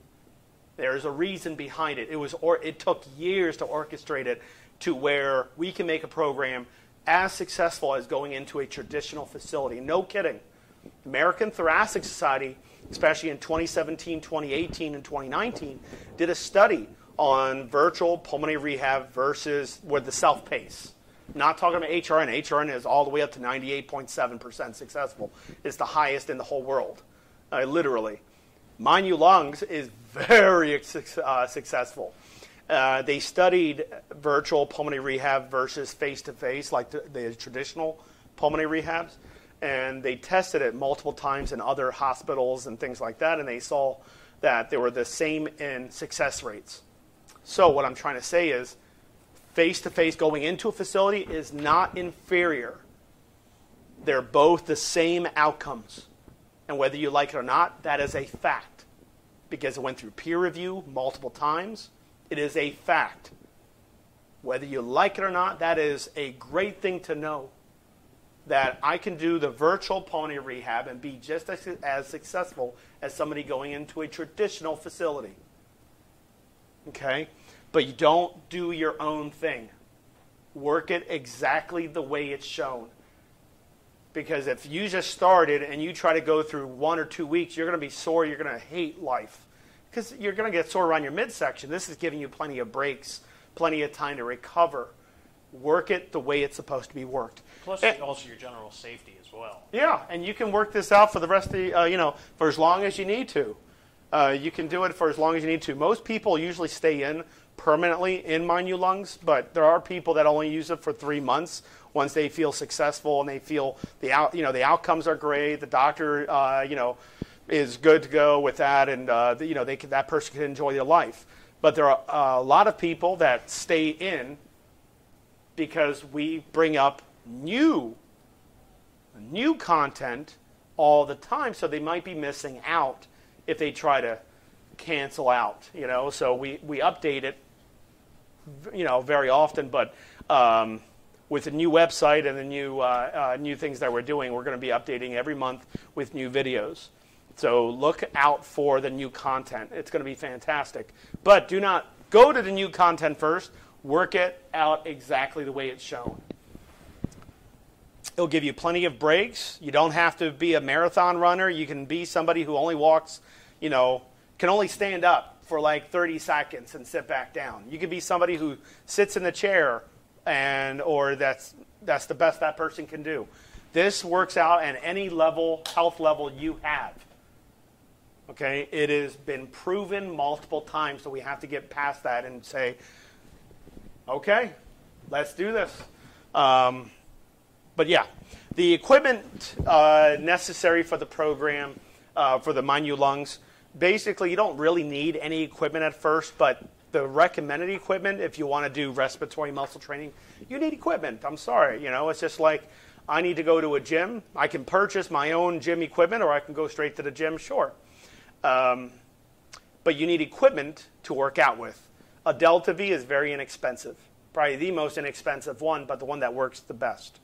There's a reason behind it. It was or it took years to orchestrate it to where we can make a program as successful as going into a traditional facility. No kidding. American Thoracic Society, especially in 2017, 2018, and 2019, did a study on virtual pulmonary rehab versus with the self pace. Not talking about HRN. HRN is all the way up to 98.7% successful. It's the highest in the whole world, uh, literally. My New Lungs is very *laughs* uh, successful. Uh, they studied virtual pulmonary rehab versus face to face, like the, the, traditional pulmonary rehabs, and they tested it multiple times in other hospitals and things like that, and they saw that they were the same in success rates. So, what I'm trying to say is face to face going into a facility is not inferior. They're both the same outcomes. And whether you like it or not, that is a fact. Because it went through peer review multiple times it is a fact. Whether you like it or not, that is a great thing to know. That I can do the virtual pony rehab and be just as, as successful as somebody going into a traditional facility. Okay? But you don't do your own thing. Work it exactly the way it's shown. Because if you just started and you try to go through one or two weeks, you're going to be sore. You're going to hate life because you're going to get sore around your midsection. This is giving you plenty of breaks, plenty of time to recover. Work it the way it's supposed to be worked. Plus, and, also your general safety as well. Yeah, and you can work this out for the rest of the, uh, you know, for as long as you need to. Uh, you can do it for as long as you need to. Most people usually stay in permanently in My New Lungs, but there are people that only use it for three months once they feel successful and they feel the out, you know, the outcomes are great. The doctor, uh, you know, is good to go with that, and uh, you know they can, that person can enjoy their life. But there are a lot of people that stay in because we bring up new new content all the time, so they might be missing out if they try to cancel out. You know, so we we update it, you know, very often, but. Um, with the new website and the new uh, uh, new things that we're doing, we're going to be updating every month with new videos. So look out for the new content. It's going to be fantastic. But do not go to the new content first. Work it out exactly the way it's shown. It'll give you plenty of breaks. You don't have to be a marathon runner. You can be somebody who only walks, you know, can only stand up for like 30 seconds and sit back down. You could be somebody who sits in the chair and or that's that's the best that person can do. This works out at any level, health level you have. Okay, it has been proven multiple times, so we have to get past that and say, okay, let's do this. Um, but yeah, the equipment uh, necessary for the program uh, for the My New Lungs, basically, you don't really need any equipment at first, but the recommended equipment, if you want to do respiratory muscle training, you need equipment. I'm sorry, you know, it's just like I need to go to a gym. I can purchase my own gym equipment, or I can go straight to the gym. Sure. Um, but you need equipment to work out with. A Delta V is very inexpensive, probably the most inexpensive one, but the one that works the best.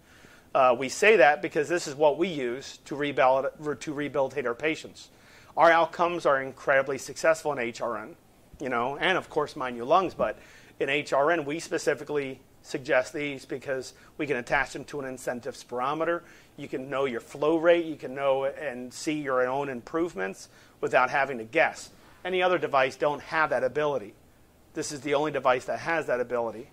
Uh, we say that because this is what we use to, rehabil- to rehabilitate our patients. Our outcomes are incredibly successful in HRN, you know, and of course, My New Lungs. But in HRN, we specifically suggest these because we can attach them to an incentive spirometer. You can know your flow rate. You can know and see your own improvements without having to guess. Any other device don't have that ability. This is the only device that has that ability.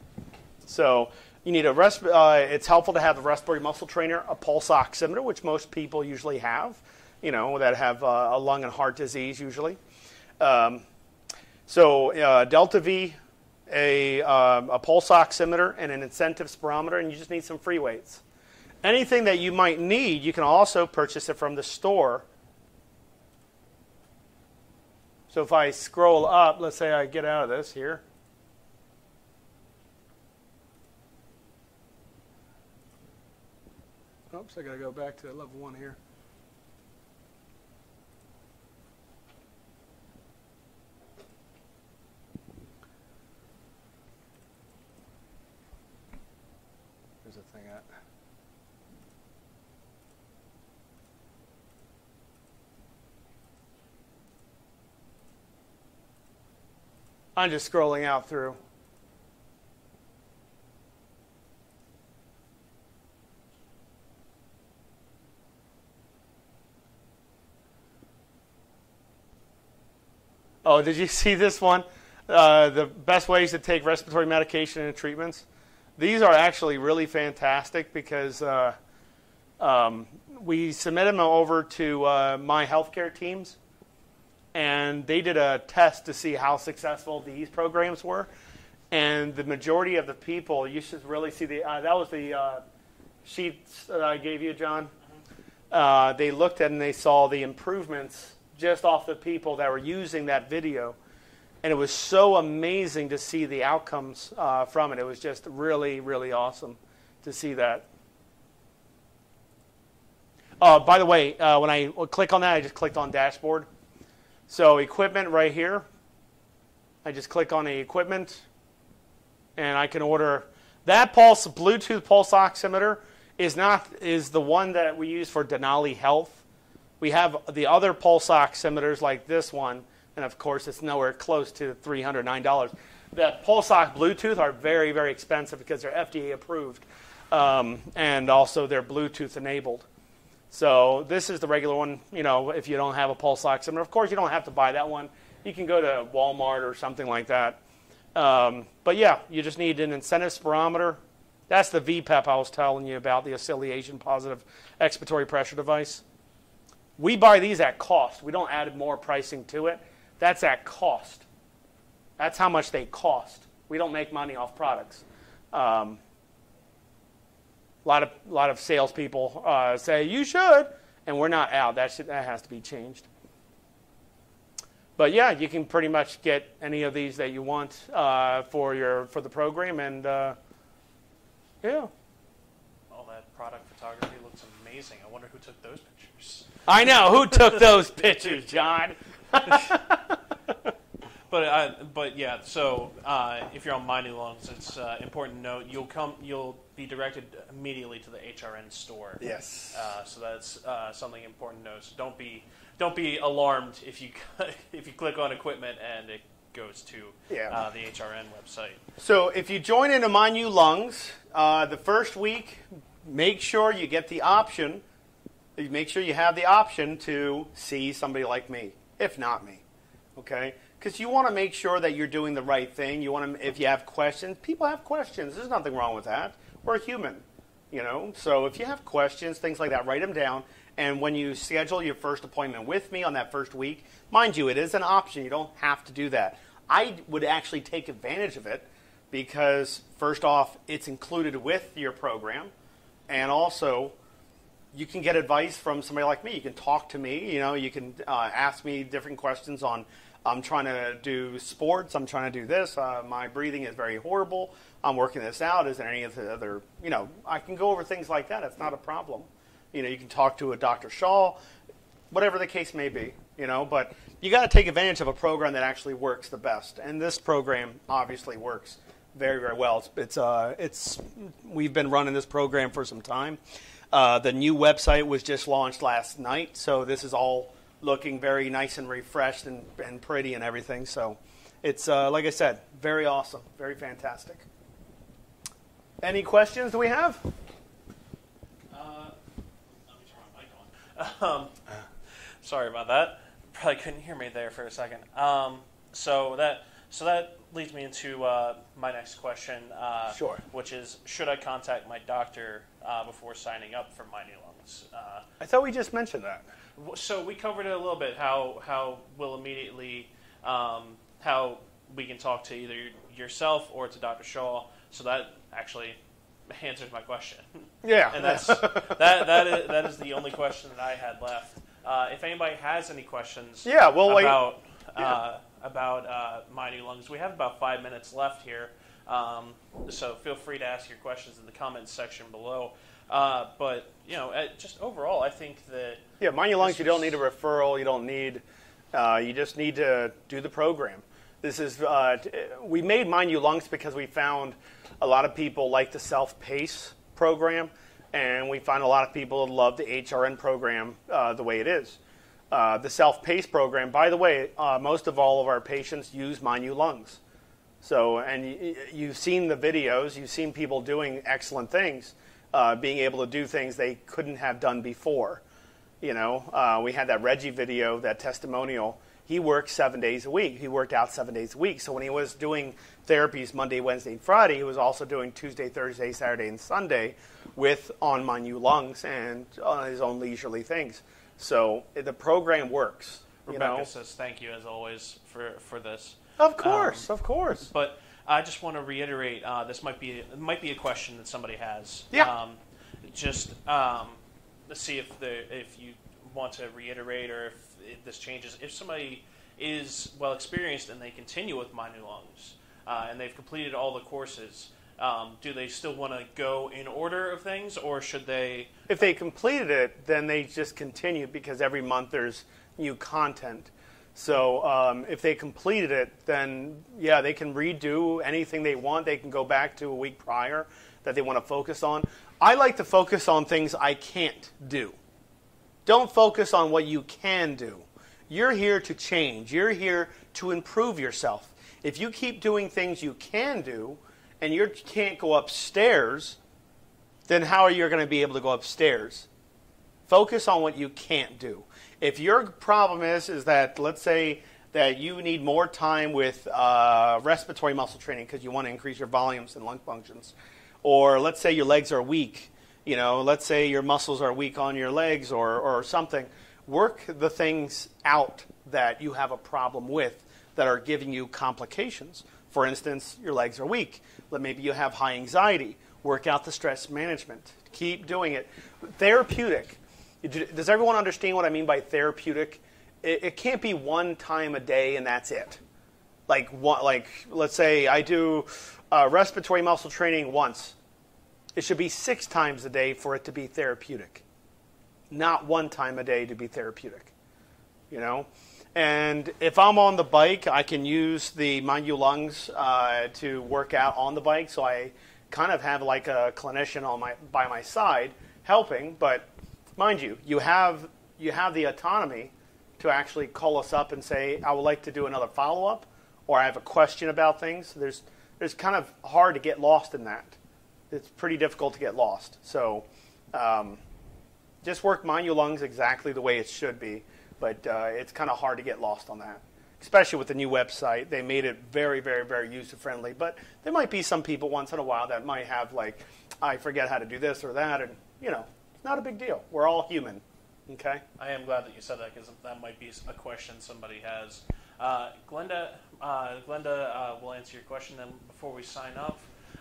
So you need a resp- uh, it's helpful to have a respiratory muscle trainer, a pulse oximeter, which most people usually have. You know, that have uh, a lung and heart disease usually. Um, so uh, Delta V, a, um, a pulse oximeter, and an incentive spirometer, and you just need some free weights. Anything that you might need, you can also purchase it from the store. So if I scroll up, let's say I get out of this here. Oops, I got to go back to level one here. There's a thing at. I'm just scrolling out through. Oh, did you *laughs* see this one? Uh, the best ways to take respiratory medication and treatments. These are actually really fantastic because uh, um, we submitted them over to uh, my healthcare teams, and they did a test to see how successful these programs were. And the majority of the people, you should really see the. Uh, that was the uh, sheets that I gave you, John. Uh, they looked at and they saw the improvements just off the people that were using that video. And it was so amazing to see the outcomes uh, from it. It was just really, really awesome to see that. Uh, by the way, uh, when I click on that, I just clicked on dashboard. So equipment right here. I just click on the equipment, and I can order that pulse Bluetooth pulse oximeter is not is the one that we use for Denali Health. We have the other pulse oximeters like this one, and of course it's nowhere close to $309. The pulse ox Bluetooth are very, very expensive because they're FDA approved, um, and also they're Bluetooth enabled. So this is the regular one. You know, if you don't have a pulse oximeter, of course you don't have to buy that one. You can go to Walmart or something like that. Um, but yeah, you just need an incentive spirometer. That's the VPEP I was telling you about, the oscillation positive expiratory pressure device. We buy these at cost. We don't add more pricing to it. That's at cost. That's how much they cost. We don't make money off products. Um, a lot of a lot of salespeople uh, say you should, and we're not out. That should, that has to be changed. But yeah, you can pretty much get any of these that you want uh, for your for the program, and uh, yeah. All that product photography looks amazing. I wonder who took those pictures. I know who took *laughs* those pictures, John. *laughs* But uh, but yeah, so uh, if you're on My New Lungs, it's uh, important to note you'll come you'll be directed immediately to the HRN store. Yes. Uh, so that's uh, something important to know. So don't be don't be alarmed if you *laughs* if you click on equipment and it goes to Yeah. uh, the HRN website. So if you join into My New Lungs, uh, the first week, make sure you get the option. Make sure you have the option to see somebody like me, if not me, okay? Because you want to make sure that you're doing the right thing. You want to, if you have questions, people have questions. There's nothing wrong with that. We're human, you know. So if you have questions, things like that, write them down. And when you schedule your first appointment with me on that first week, mind you, it is an option. You don't have to do that. I would actually take advantage of it because, first off, it's included with your program. And also, you can get advice from somebody like me. You can talk to me. You know, you can uh, ask me different questions on. I'm trying to do sports. I'm trying to do this. Uh, my breathing is very horrible. I'm working this out. Is there any of the other? You know, I can go over things like that. It's not a problem. You know, you can talk to a Dr. Shaw, whatever the case may be. You know, but you got to take advantage of a program that actually works the best. And this program obviously works very, very well. It's, it's, uh, it's we've been running this program for some time. Uh, the new website was just launched last night, so this is all looking very nice and refreshed and, and pretty and everything. So it's, uh, like I said, very awesome, very fantastic. Any questions do we have? Uh, let me turn my mic on. *laughs* Um, sorry about that. Probably couldn't hear me there for a second. Um, so that so that leads me into uh, my next question. Uh, Sure. Which is, should I contact my doctor uh, before signing up for my new lungs? Uh, I thought we just mentioned that. So we covered it a little bit. How how we'll immediately um, how we can talk to either yourself or to Dr. Shaw. So that actually answers my question. *laughs* Yeah. and that's that that is, that is the only question that I had left. Uh, if anybody has any questions, Yeah, well, like- about yeah. uh, about uh, my new lungs, we have about five minutes left here. Um, so feel free to ask your questions in the comments section below. Uh, but you know, uh, just overall, I think that Yeah, My New Lungs. You don't need a referral. You don't need. Uh, you just need to do the program. This is. Uh, we made My New Lungs because we found a lot of people like the self pace program, and we find a lot of people love the HRN program uh, the way it is. Uh, the self pace program. By the way, uh, most of all of our patients use My New Lungs. So, and you've seen the videos, you've seen people doing excellent things, uh, being able to do things they couldn't have done before. You know, uh, we had that Reggie video, that testimonial. He worked seven days a week. He worked out seven days a week. So when he was doing therapies Monday, Wednesday, and Friday, he was also doing Tuesday, Thursday, Saturday, and Sunday with on my new lungs and on his own leisurely things. So eh, the program works. You Rebecca know, says thank you as always for for this. of course, of course. But I just want to reiterate, uh, this might be it might be a question that somebody has. Yeah. Um, just um, let's see if the if you want to reiterate or if it, this changes. If somebody is well experienced and they continue with My New Lungs uh, and they've completed all the courses, um, do they still want to go in order of things, or should they? If they completed it, then they just continue because every month there's new content. So um, if they completed it, then yeah, they can redo anything they want. They can go back to a week prior that they want to focus on. I like to focus on things I can't do. Don't focus on what you can do. You're here to change. You're here to improve yourself. If you keep doing things you can do and you can't go upstairs, then how are you going to be able to go upstairs? Focus on what you can't do. If your problem is is that let's say that you need more time with uh, respiratory muscle training because you want to increase your volumes and lung functions, or let's say your legs are weak, you know, let's say your muscles are weak on your legs or, or something, work the things out that you have a problem with that are giving you complications. For instance, your legs are weak. But Maybe you have high anxiety. Work out the stress management. Keep doing it. Therapeutic. Does everyone understand what I mean by therapeutic? It, it can't be one time a day and that's it. Like one, like let's say I do uh, respiratory muscle training once. It should be six times a day for it to be therapeutic, not one time a day to be therapeutic. You know, and if I'm on the bike, I can use the My New Lungs uh, to work out on the bike. So I kind of have like a clinician on my by my side helping. But mind you, you have you have the autonomy to actually call us up and say, I would like to do another follow up, or I have a question about things. There's there's kind of hard to get lost in that. It's pretty difficult to get lost. So um, just work My New Lungs exactly the way it should be, but uh, it's kind of hard to get lost on that. Especially with the new website, they made it very, very, very user friendly. But there might be some people once in a while that might have like, I forget how to do this or that, and you know, not a big deal. We're all human. Okay. I am glad that you said that because that might be a question somebody has. Uh, Glenda, uh, Glenda uh, will answer your question. Then before we sign off,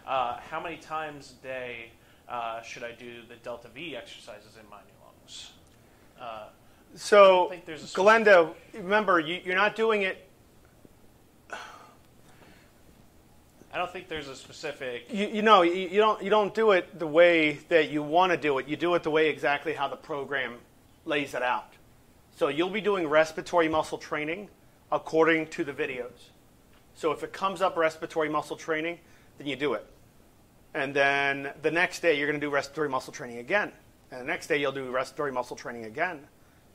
uh, how many times a day uh, should I do the Delta V exercises in my new lungs? Uh, So, think there's a- Glenda, remember, you, you're not doing it. I don't think there's a specific. You, you know, you, you don't you don't do it the way that you want to do it. You do it the way exactly how the program lays it out. So you'll be doing respiratory muscle training according to the videos. So if it comes up respiratory muscle training, then you do it. And then the next day you're going to do respiratory muscle training again. And the next day you'll do respiratory muscle training again.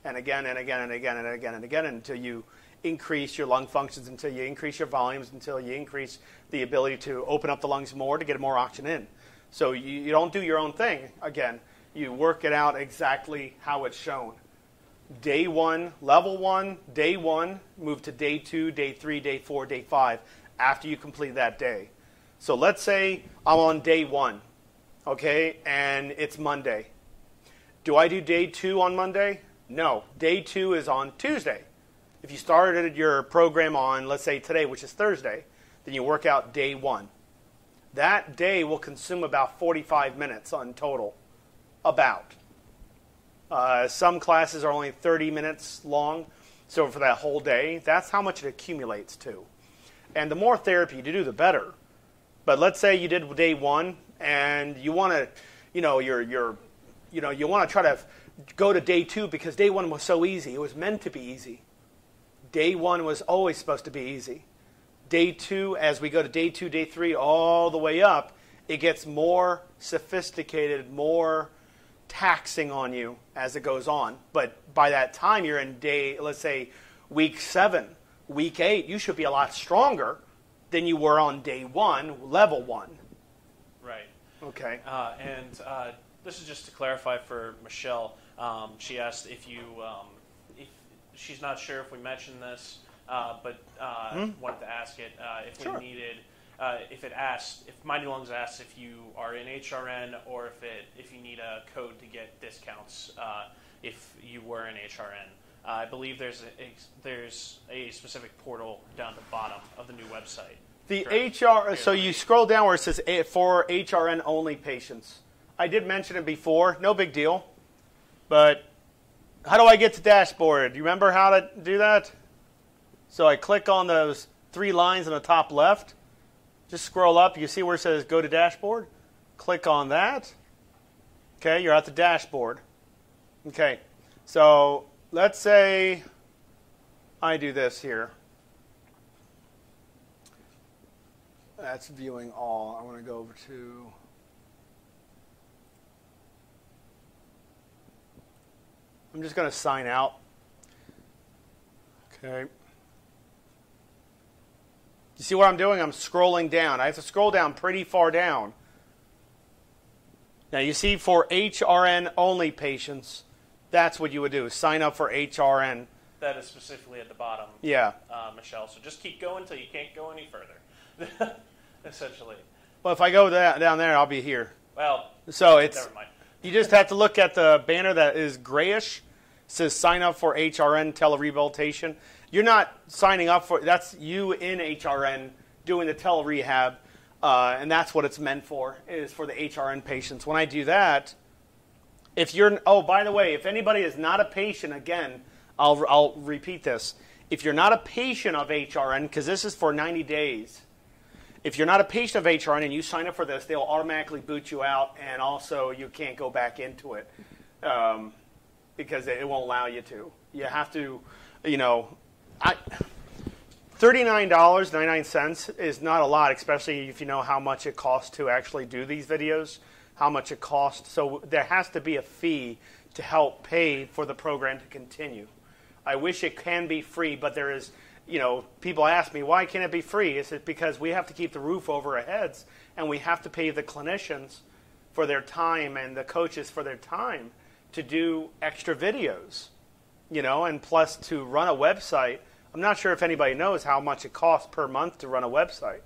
And again and again and again and again and again until you increase your lung functions, until you increase your volumes, until you increase the ability to open up the lungs more to get more oxygen in. So you, you don't do your own thing. Again, you work it out exactly how it's shown. Day one, level one, day one, move to day two, day three, day four, day five after you complete that day. So let's say I'm on day one, okay, and it's Monday. Do I do day two on Monday? No, day two is on Tuesday. If you started your program on, let's say today, which is Thursday, then you work out day one. That day will consume about 45 minutes on total. About. Uh, some classes are only 30 minutes long, so for that whole day, that's how much it accumulates to. And the more therapy you do, the better. But let's say you did day one and you want to, you know, you're, you're, you know, you want to try to go to day two because day one was so easy. It was meant to be easy. Day one was always supposed to be easy. Day two, as we go to day two, day three, all the way up, it gets more sophisticated, more taxing on you as it goes on. But by that time, you're in day, let's say, week seven, week eight, you should be a lot stronger than you were on day one, level one. Right. Okay. Uh, and uh, this is just to clarify for Michelle. Um, she asked if you, um, she's not sure if we mentioned this, uh, but uh, Hmm? wanted to ask it uh, if Sure. we needed, uh, if it asked, if My New Lungs asked if you are in HRN or if it, if you need a code to get discounts uh, if you were in HRN. Uh, I believe there's a, there's a specific portal down at the bottom of the new website. The Correct. HR, so you scroll down where it says A- for HRN only patients. I did mention it before, no big deal. But how do I get to dashboard? Do you remember how to do that? So I click on those three lines on the top left. Just scroll up. You see where it says go to dashboard? Click on that. Okay, you're at the dashboard. Okay, so let's say I do this here. That's viewing all. I want to go over to. I'm just going to sign out. Okay. You see what I'm doing? I'm scrolling down. I have to scroll down pretty far down. Now, you see, for HRN only patients, that's what you would do sign up for HRN. That is specifically at the bottom. Yeah. uh, Michelle. So just keep going until you can't go any further. *laughs* Essentially. Well, if I go down there, I'll be here. Well, So it's. never mind. You just have to look at the banner that is grayish. It says sign up for HRN telerehabilitation. You're not signing up for that's you in HRN doing the telerehab, uh, and that's what it's meant for is for the HRN patients. When I do that, if you're oh by the way, if anybody is not a patient, again, I'll I'll repeat this. If you're not a patient of HRN, because this is for 90 days, if you're not a patient of HRN and you sign up for this, they'll automatically boot you out, and also you can't go back into it um, because it won't allow you to. You have to, you know, I. Thirty-nine dollars ninety-nine cents is not a lot, especially if you know how much it costs to actually do these videos, how much it costs. So there has to be a fee to help pay for the program to continue. I wish it can be free, but there is, you know, people ask me why can't it be free? Is it because we have to keep the roof over our heads and we have to pay the clinicians for their time and the coaches for their time to do extra videos, you know, and plus to run a website. I'm not sure if anybody knows how much it costs per month to run a website.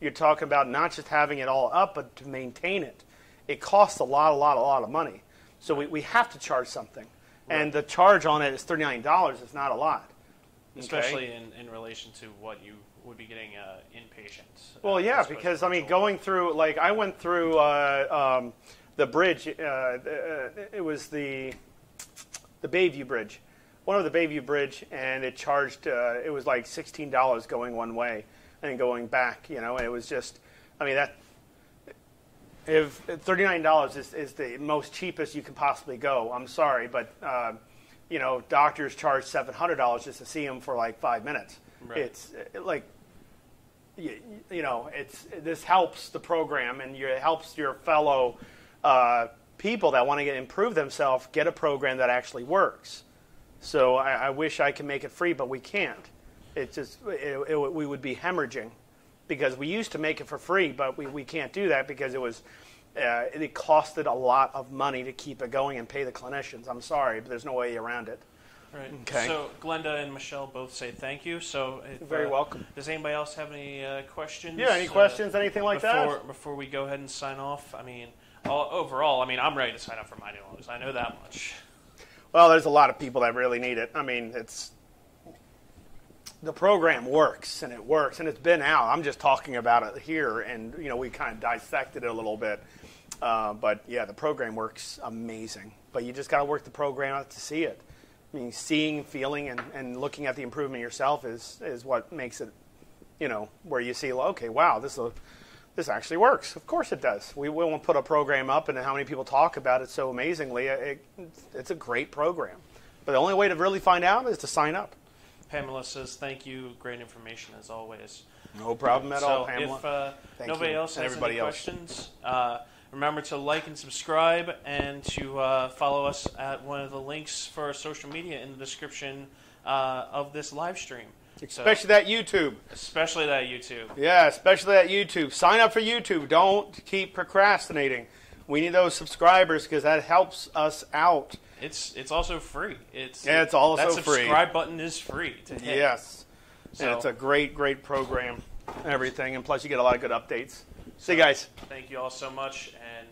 You're talking about not just having it all up, but to maintain it. It costs a lot, a lot, a lot of money. So we, we have to charge something. And the charge on it is $39. It's not a lot. Okay? Especially in, in relation to what you would be getting uh, inpatient. Well, uh, yeah, because I mean, going through like I went through uh, um, the bridge. Uh, uh, it was the the Bayview Bridge, one of the Bayview Bridge, and it charged. Uh, it was like sixteen dollars going one way and going back. You know, and it was just. I mean that. If thirty nine dollars is, is the most cheapest you can possibly go, I'm sorry, but uh, you know doctors charge seven hundred dollars just to see them for like five minutes. Right. It's uh, like you, you know, it's this helps the program and you, it helps your fellow uh, people that want to get improve themselves get a program that actually works. So I, I wish I could make it free, but we can't. It's just it, it, we would be hemorrhaging because we used to make it for free, but we, we can't do that because it was uh, it costed a lot of money to keep it going and pay the clinicians. I'm sorry, but there's no way around it. Right. Okay. So Glenda and Michelle both say thank you. So if, very uh, welcome. Does anybody else have any uh, questions? Yeah, any uh, questions, anything like before, that? Before we go ahead and sign off, I mean, all, overall, I mean, I'm ready to sign up for My New Lungs. I know that much. Well, there's a lot of people that really need it. I mean, it's the program works and it works and it's been out. I'm just talking about it here, and you know we kind of dissected it a little bit. Uh, but yeah, the program works amazing. But you just got to work the program out to see it. I mean, seeing, feeling, and, and looking at the improvement yourself is is what makes it, you know, where you see, okay, wow, this is this actually works. Of course it does. We won't put a program up, and how many people talk about it so amazingly. It, it's a great program. But the only way to really find out is to sign up. Pamela says, "Thank you. Great information as always." No problem at so all, Pamela. if uh, nobody you. else And has everybody any else. questions, uh, remember to like and subscribe, and to uh, follow us at one of the links for our social media in the description uh, of this live stream. So- especially that YouTube. especially that YouTube. Yeah, especially that YouTube. Sign up for YouTube. Don't keep procrastinating. We need those subscribers because that helps us out. It's it's also free. It's Yeah, it's also that free. subscribe button is free to hit. Yes. So- And it's a great, great program. Everything. And plus, you get a lot of good updates. See you guys. Thank you all so much, and